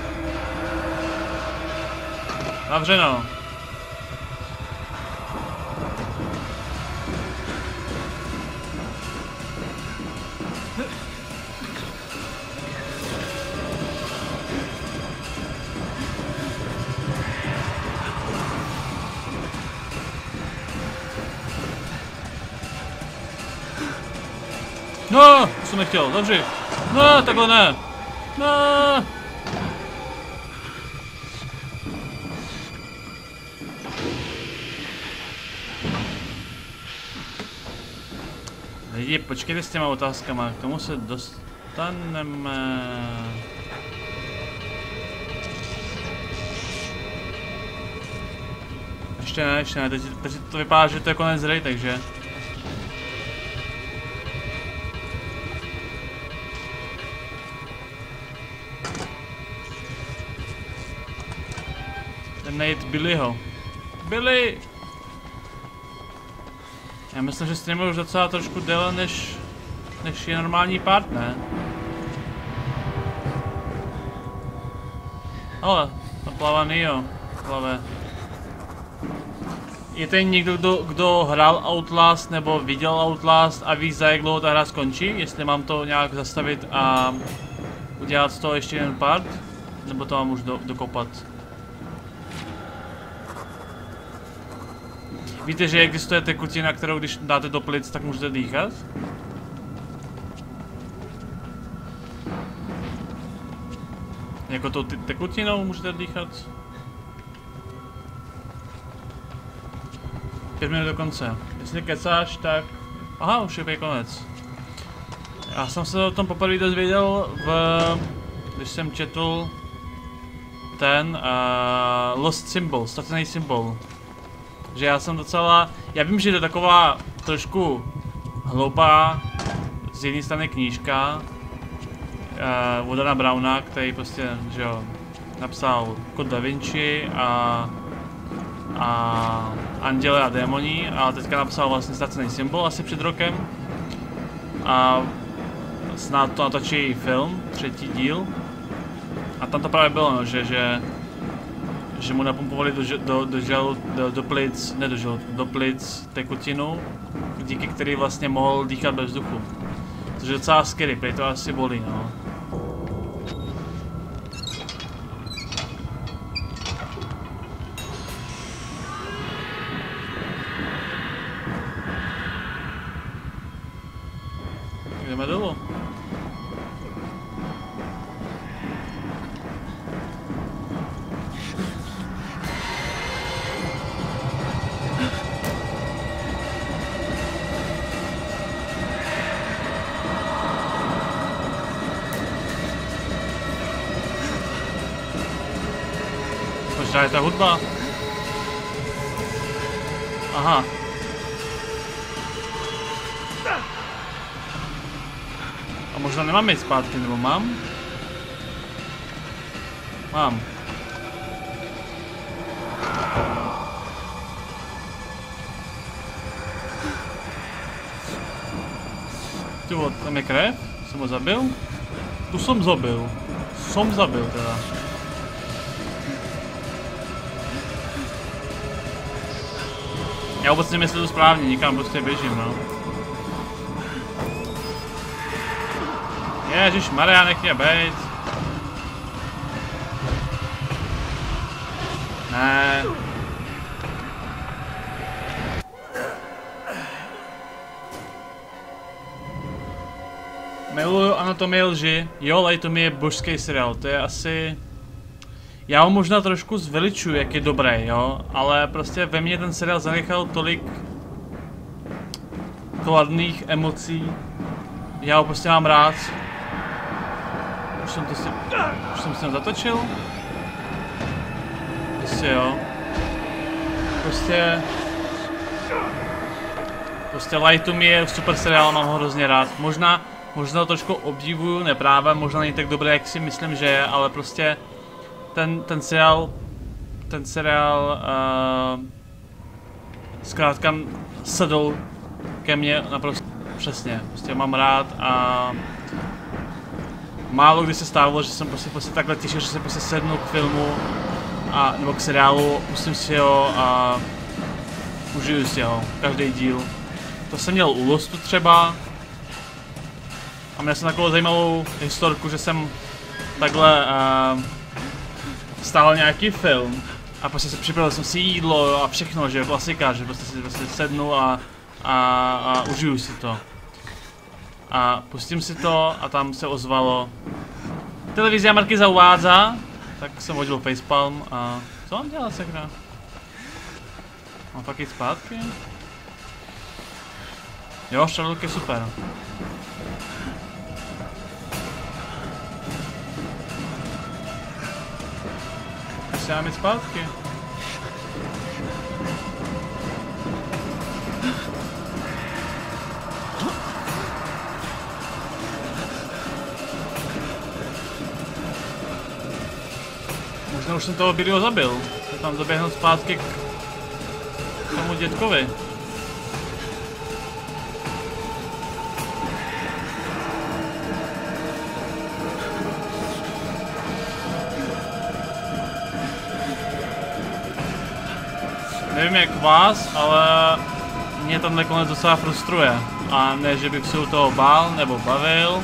Zavřeno. No, to jsem nechtěl, zavři. No, takhle ne. No. Lidi, počkejte s těma otázkama, k tomu se dostaneme. Ještě ne, ještě ne, teď, teď to vypadá, že to je konec hry, takže... najít Billyho. Billy! Já myslím, že streamuju už docela trošku déle než, než je normální part, ne? Ale, to plává Neo, plave. Je tady někdo, kdo, kdo hrál Outlast nebo viděl Outlast a ví, za jak dlouho ta hra skončí? Jestli mám to nějak zastavit a udělat z toho ještě jeden part? Nebo to mám už do, dokopat? Víte, že existuje tekutina, kterou když dáte do plic, tak můžete dýchat? Jako tou tekutinou můžete dýchat? Pět minut do konce. Jestli kecáš, tak... Aha, už je konec. Já jsem se o tom poprvé dozvěděl v... Když jsem četl ten uh, Lost Symbol, ztracený symbol. Že já jsem docela, já vím, že to je taková trošku hloupá z jedné strany knížka uh, Vodana Browna, který prostě, že jo, napsal Kod Da Vinci a a Anděle a démoni a teďka napsal vlastně ztracený symbol asi před rokem. A snad to natočí film, třetí díl. A tam to právě bylo, no, že, že že mu napumpovali do, do, do, žalu, do, do plic, ne do žalu, do plic tekutinu, díky který vlastně mohl dýchat bez vzduchu. Což je docela scary, to asi bolí, no. Ta hudba. Aha. A možná nemám jít zpátky, nebo mám? Mám. Ty vole, tam je krev? Jsem ho zabil? Tu jsem zabil. Jsem zabil teda. Já vůbec nevím, jestli to správně, nikam prostě běžím, no. Ježíš Maria, nech mě bejt. Ne. Miluju anatomii lži. Jo, Light je božský seriál, to je asi... Já ho možná trošku zveličuju, jak je dobrý, jo, ale prostě ve mně ten seriál zanechal tolik kladných emocí. Já ho prostě mám rád. Už jsem to si... Už jsem ho zatočil? Prostě jo. Prostě... Prostě Light to me je super seriál, mám ho hrozně rád. Možná, možná trošku obdivuju, neprávem, možná není tak dobré, jak si myslím, že je, ale prostě ten, ten seriál, ten seriál uh, zkrátka sedl ke mně naprosto přesně, prostě mám rád a málo kdy se stávalo, že jsem prostě, prostě takhle těšil, že se prostě sednu k filmu a, nebo k seriálu, pustím si ho a užiju si ho, každý díl. To jsem měl u Lostu třeba a měl jsem takovou zajímavou historku, že jsem takhle uh, stál nějaký film a prostě se připravil jsem si jídlo a všechno, že klasika, že prostě si prostě sednu a, a, a užiju si to. A pustím si to a tam se ozvalo Televizia Markiza uvádza, tak jsem hodil facepalm a co mám dělat sakra? Mám fakt jít zpátky? Jo, Sherlock je super. Jít zpátky. Možná už jsem toho Billyho zabil. Se tam zaběhnout zpátky k tomu dětkovi. Nevím jak vás, ale mě tenhle konec docela frustruje. A ne, že bych se u toho bál nebo bavil.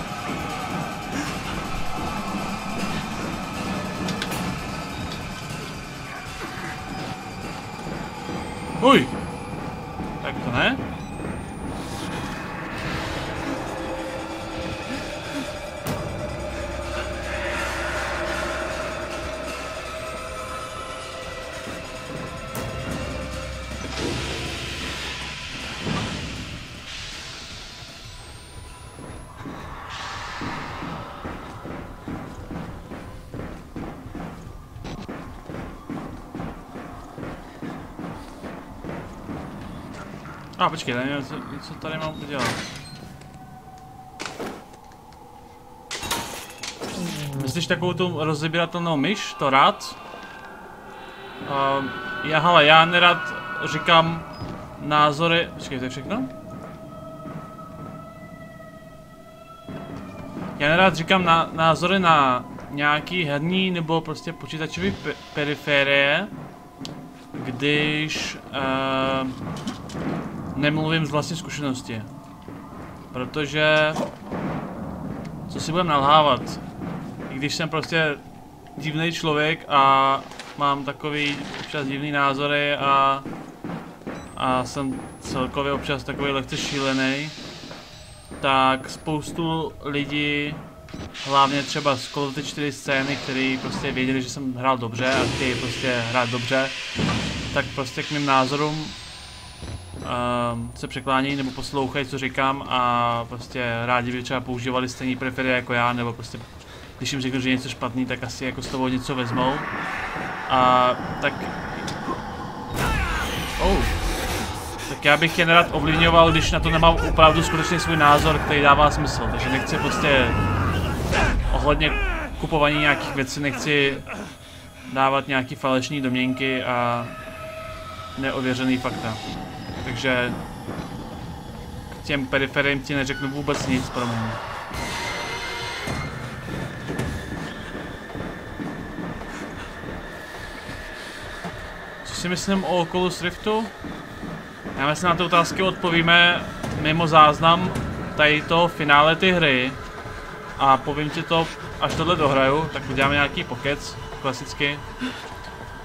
Uj! A ah, počkej, nevím, co, co tady mám udělat. Myslíš takovou tu rozebíratelnou myš? To rád? Uh, já, hele, já nerad říkám názory... Počkej, to je všechno? Já nerad říkám na, názory na nějaký herní nebo prostě počítačové pe periférie, když uh, nemluvím z vlastní zkušenosti. Protože, co si budem nalhávat, i když jsem prostě divný člověk a mám takový občas divný názory a, a jsem celkově občas takový lehce šílený, tak spoustu lidí, hlavně třeba z Duty 4 scény, který prostě věděli, že jsem hrál dobře a chtějí prostě hrát dobře, tak prostě k mým názorům se překlánějí nebo poslouchají, co říkám a prostě rádi by třeba používali stejný prefery jako já, nebo prostě když jim řeknu, že je něco špatný, tak asi jako z toho něco vezmou. A tak... Oh. Tak já bych je nerad ovlivňoval, když na to nemám opravdu skutečně svůj názor, který dává smysl. Takže nechci prostě ohledně kupování nějakých věcí, nechci dávat nějaký falešní domněnky a neověřený fakta. Takže k těm periferiím ti neřeknu vůbec nic, promiň. Co si myslím o Oculus Riftu? Já myslím, na ty otázky odpovíme mimo záznam tady to finále ty hry. A povím ti to, až tohle dohraju, tak uděláme nějaký pokec, klasicky.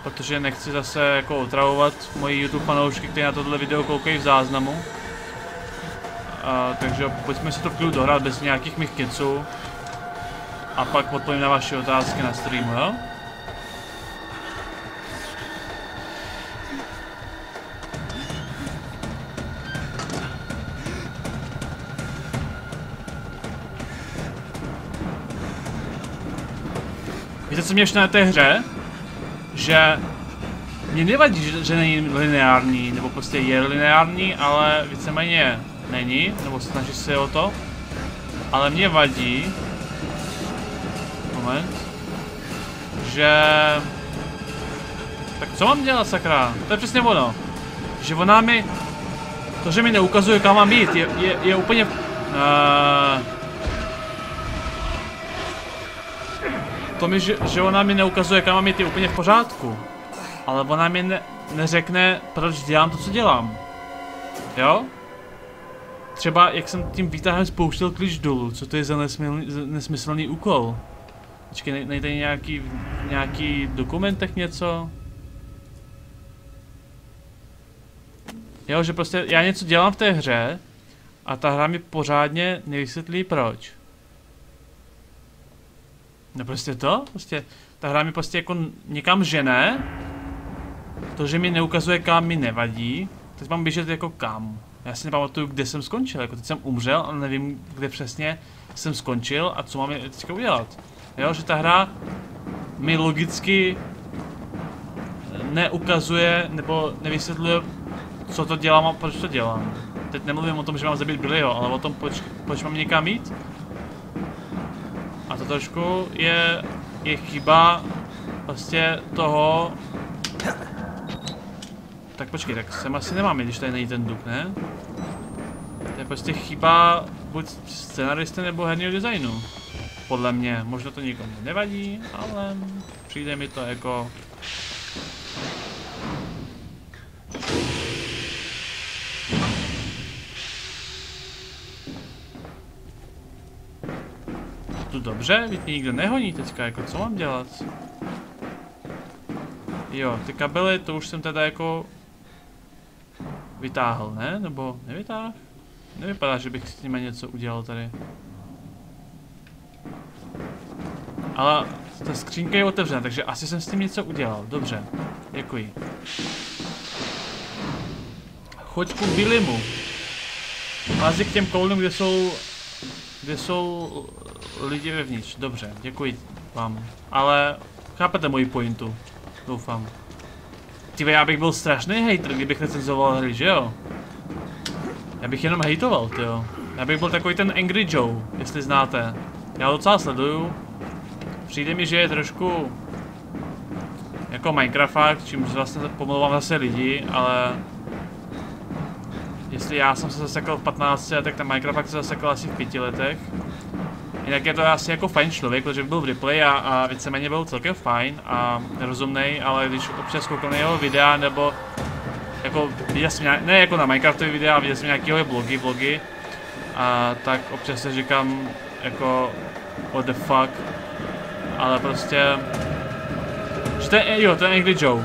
Protože nechci zase jako otravovat moji YouTube fanoušky, kteří na tohle video koukají v záznamu. A, takže pojďme si to v klidu dohrát bez nějakých mých keců. A pak odpovím na vaše otázky na streamu, jo? Víte, co mě na té hře? Že mě nevadí, že, že není lineární, nebo prostě je lineární, ale víceméně není, nebo snaží se o to. Ale mě vadí, moment, že... Tak co mám dělat, sakra? To je přesně ono. Že ona mi... To, že mi neukazuje, kam mám být, je, je, je úplně... Uh, to mi, že, že ona mi neukazuje, kam mám jít, je úplně v pořádku. Ale ona mi ne, neřekne, proč dělám to, co dělám. Jo? Třeba, jak jsem tím výtahem spouštěl klíč dolů, co to je za nesmyslný, nesmyslný úkol? Počkej, nejde nějaký, nějaký dokumentech něco? Jo, že prostě já něco dělám v té hře a ta hra mi pořádně nevysvětlí proč. No prostě to, prostě, ta hra mi prostě jako někam žene. To, že mi neukazuje kam mi nevadí. Teď mám běžet jako kam. Já si nepamatuju, kde jsem skončil, jako teď jsem umřel, ale nevím, kde přesně jsem skončil a co mám teďka udělat. Jo, že ta hra mi logicky neukazuje nebo nevysvětluje, co to dělám a proč to dělám. Teď nemluvím o tom, že mám zabít Billyho, ale o tom, proč, proč mám někam jít. A to trošku je, je chyba prostě toho... Tak počkej, tak sem asi nemáme, když tady není ten duk, ne? To je prostě chyba buď scenaristy nebo herního designu. Podle mě, možná to nikomu nevadí, ale přijde mi to jako... Tu dobře, teď mě nikdo nehoní teďka, jako co mám dělat? Jo, ty kabely, to už jsem teda jako vytáhl, ne? Nebo nevytáhl? Nevypadá, že bych s nimi něco udělal tady. Ale ta skřínka je otevřená, takže asi jsem s tím něco udělal. Dobře, děkuji. Choď ku Billymu. Lází k těm koulům, kde jsou... Kde jsou lidi vevnitř. Dobře, děkuji vám. Ale chápete moji pointu. Doufám. Ty já bych byl strašný hater, kdybych recenzoval hry, že jo? Já bych jenom hejtoval, jo. Já bych byl takový ten Angry Joe, jestli znáte. Já ho docela sleduju. Přijde mi, že je trošku jako Minecraft, čímž vlastně pomlouvám zase lidi, ale jestli já jsem se zasekl v 15, tak ten Minecraft se zasekl asi v 5 letech. Jinak je to asi jako fajn člověk, protože byl v replay a, a víceméně byl celkem fajn a rozumný, ale když občas koukám na jeho videa nebo jako viděl jsem nějak, ne jako na Minecraftové videa, viděl jsem nějaké jeho blogy, vlogy a tak občas se říkám jako what the fuck, ale prostě že ten, jo, ten Angry Joe,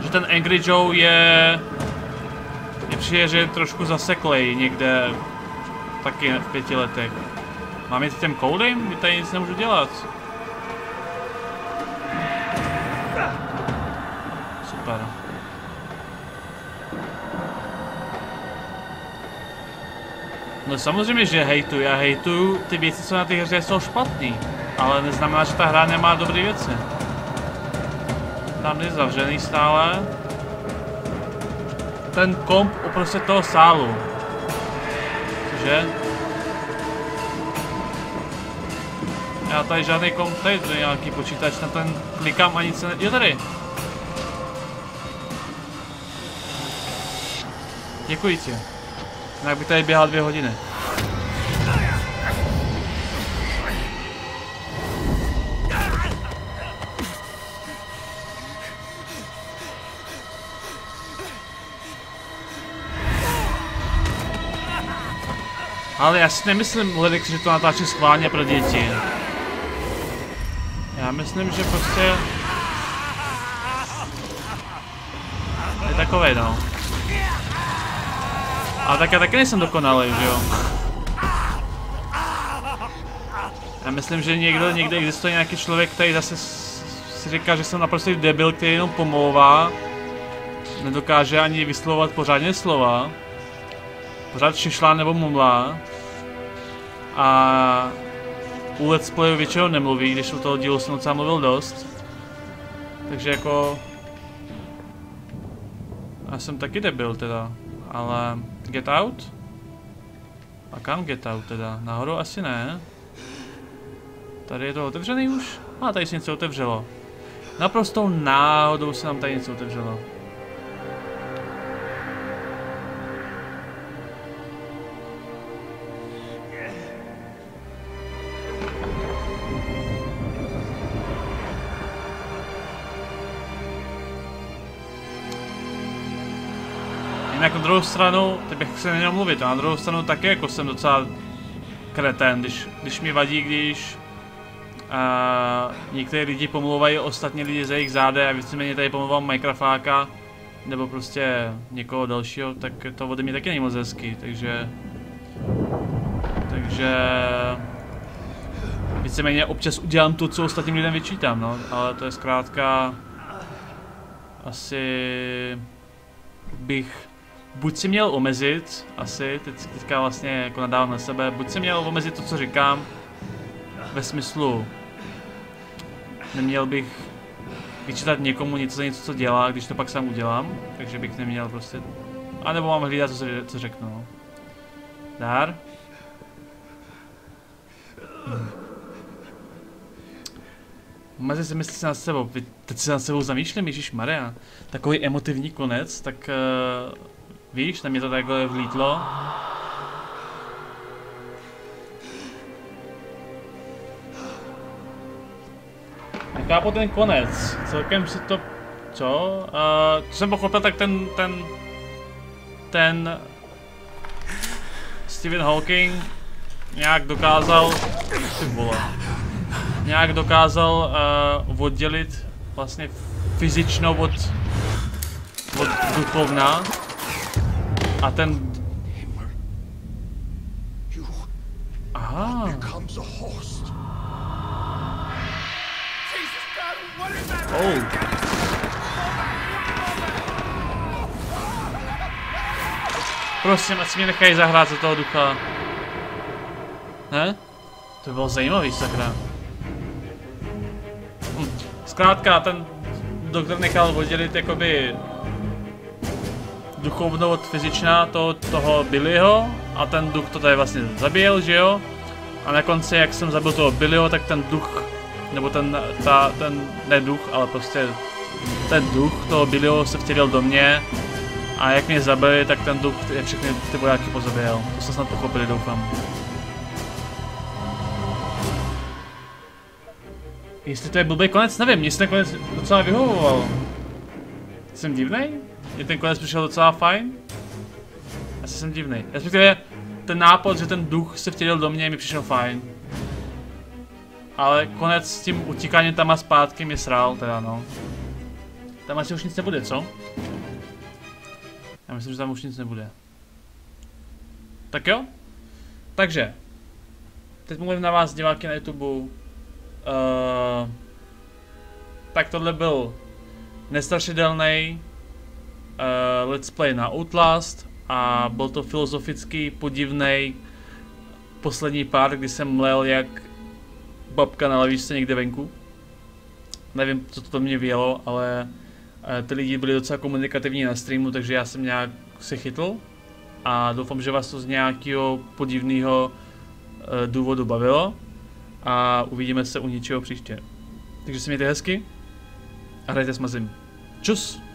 že ten Angry Joe je přijde, že je trošku zaseklej někde taky v pěti letech. Mám jít těm koudem? Tady nic nemůžu dělat. Super. No samozřejmě, že hejtu. Já hejtuju ty věci, co na té hře jsou špatný. ale neznamená, že ta hra nemá dobré věci. Tam je zavřený stále. Ten komp uprostřed toho sálu. Cože? Já tady žádný komp, tady je nějaký počítač, na ten klikám a nic se ne... Jo tady! Děkuji ti. Jinak bych tady běhal dvě hodiny. Ale já si nemyslím, Ledek, že to natáčí schválně pro děti. Já myslím, že prostě... Je takovej, no. A tak já taky nejsem dokonalý, že jo? Já myslím, že někdo, někde existuje nějaký člověk, který zase si říká, že jsem naprosto debil, který jenom pomlouvá. Nedokáže ani vyslovovat pořádně slova. Pořád šišlá nebo mumlá. A u let's playu většinou nemluví, když u toho dílu jsem docela mluvil dost. Takže jako... Já jsem taky debil teda, ale... Get out? A kam get out teda? Nahoru asi ne. Tady je to otevřený už? A tady se něco otevřelo. Naprostou náhodou se nám tady něco otevřelo. Druhou stranu, teď bych se neměl mluvit, na druhou stranu taky jako jsem docela kretén, když, když mi vadí, když uh, některé lidi pomlouvají ostatní lidi za jejich záde a víceméně tady pomlouvám Minecraftáka nebo prostě někoho dalšího, tak to ode mě taky není moc hezký, takže... Takže... Víceméně občas udělám to, co ostatním lidem vyčítám, no, ale to je zkrátka... Asi... bych buď si měl omezit, asi, teď, teďka vlastně jako nadávám na sebe, buď si měl omezit to, co říkám, ve smyslu, neměl bych vyčítat někomu něco za něco, co dělá, když to pak sám udělám, takže bych neměl prostě, anebo mám hlídat, co, co řeknu, no. Dár? Mezi si myslíš nad sebou, teď si nad sebou zamýšlím, Ježíš Maria. Takový emotivní konec, tak uh, Víš, tam mě to takhle vlítlo. Nechápu ten konec. Celkem si to... Co? Uh, co jsem pochopil, tak ten... ten... Ten... Stephen Hawking nějak dokázal... Ty vole. Nějak dokázal uh, oddělit vlastně fyzičnou od... od duchovna. A ten... Aha. Oh. Prosím, ať si mě nechají zahrát za toho ducha. Ne? To bylo zajímavý, sakra. Hm. Zkrátka, ten doktor nechal oddělit jakoby duchovnou od fyzičná to, toho Billyho a ten duch to tady vlastně zabíjel, že jo? A na konci, jak jsem zabil toho Billyho, tak ten duch, nebo ten, ta, ten, ne duch, ale prostě ten duch toho Billyho se vtělil do mě a jak mě zabili, tak ten duch je všechny ty vojáky pozabíjel. To se snad pochopili, doufám. Jestli to je blbý konec, nevím, mně se ten konec docela vyhovoval. Jsem divnej? Mně ten konec přišel docela fajn. Asi jsem divný. Respektive ten nápad, že ten duch se vtělil do mě, mi přišel fajn. Ale konec s tím utíkáním tam a zpátky mi srál, teda no. Tam asi už nic nebude, co? Já myslím, že tam už nic nebude. Tak jo? Takže. Teď mluvím na vás, diváky na YouTube. Uh, tak tohle byl nestrašidelný uh, let's play na Outlast a byl to filozofický podivný poslední pár, kdy jsem mlel jak babka na lavičce někde venku. Nevím, co to mě vyjelo, ale eh, ty lidi byli docela komunikativní na streamu, takže já jsem nějak se chytl a doufám, že vás to z nějakého podivného eh, důvodu bavilo a uvidíme se u něčeho příště. Takže se mějte hezky a hrajte s mazím. Čus!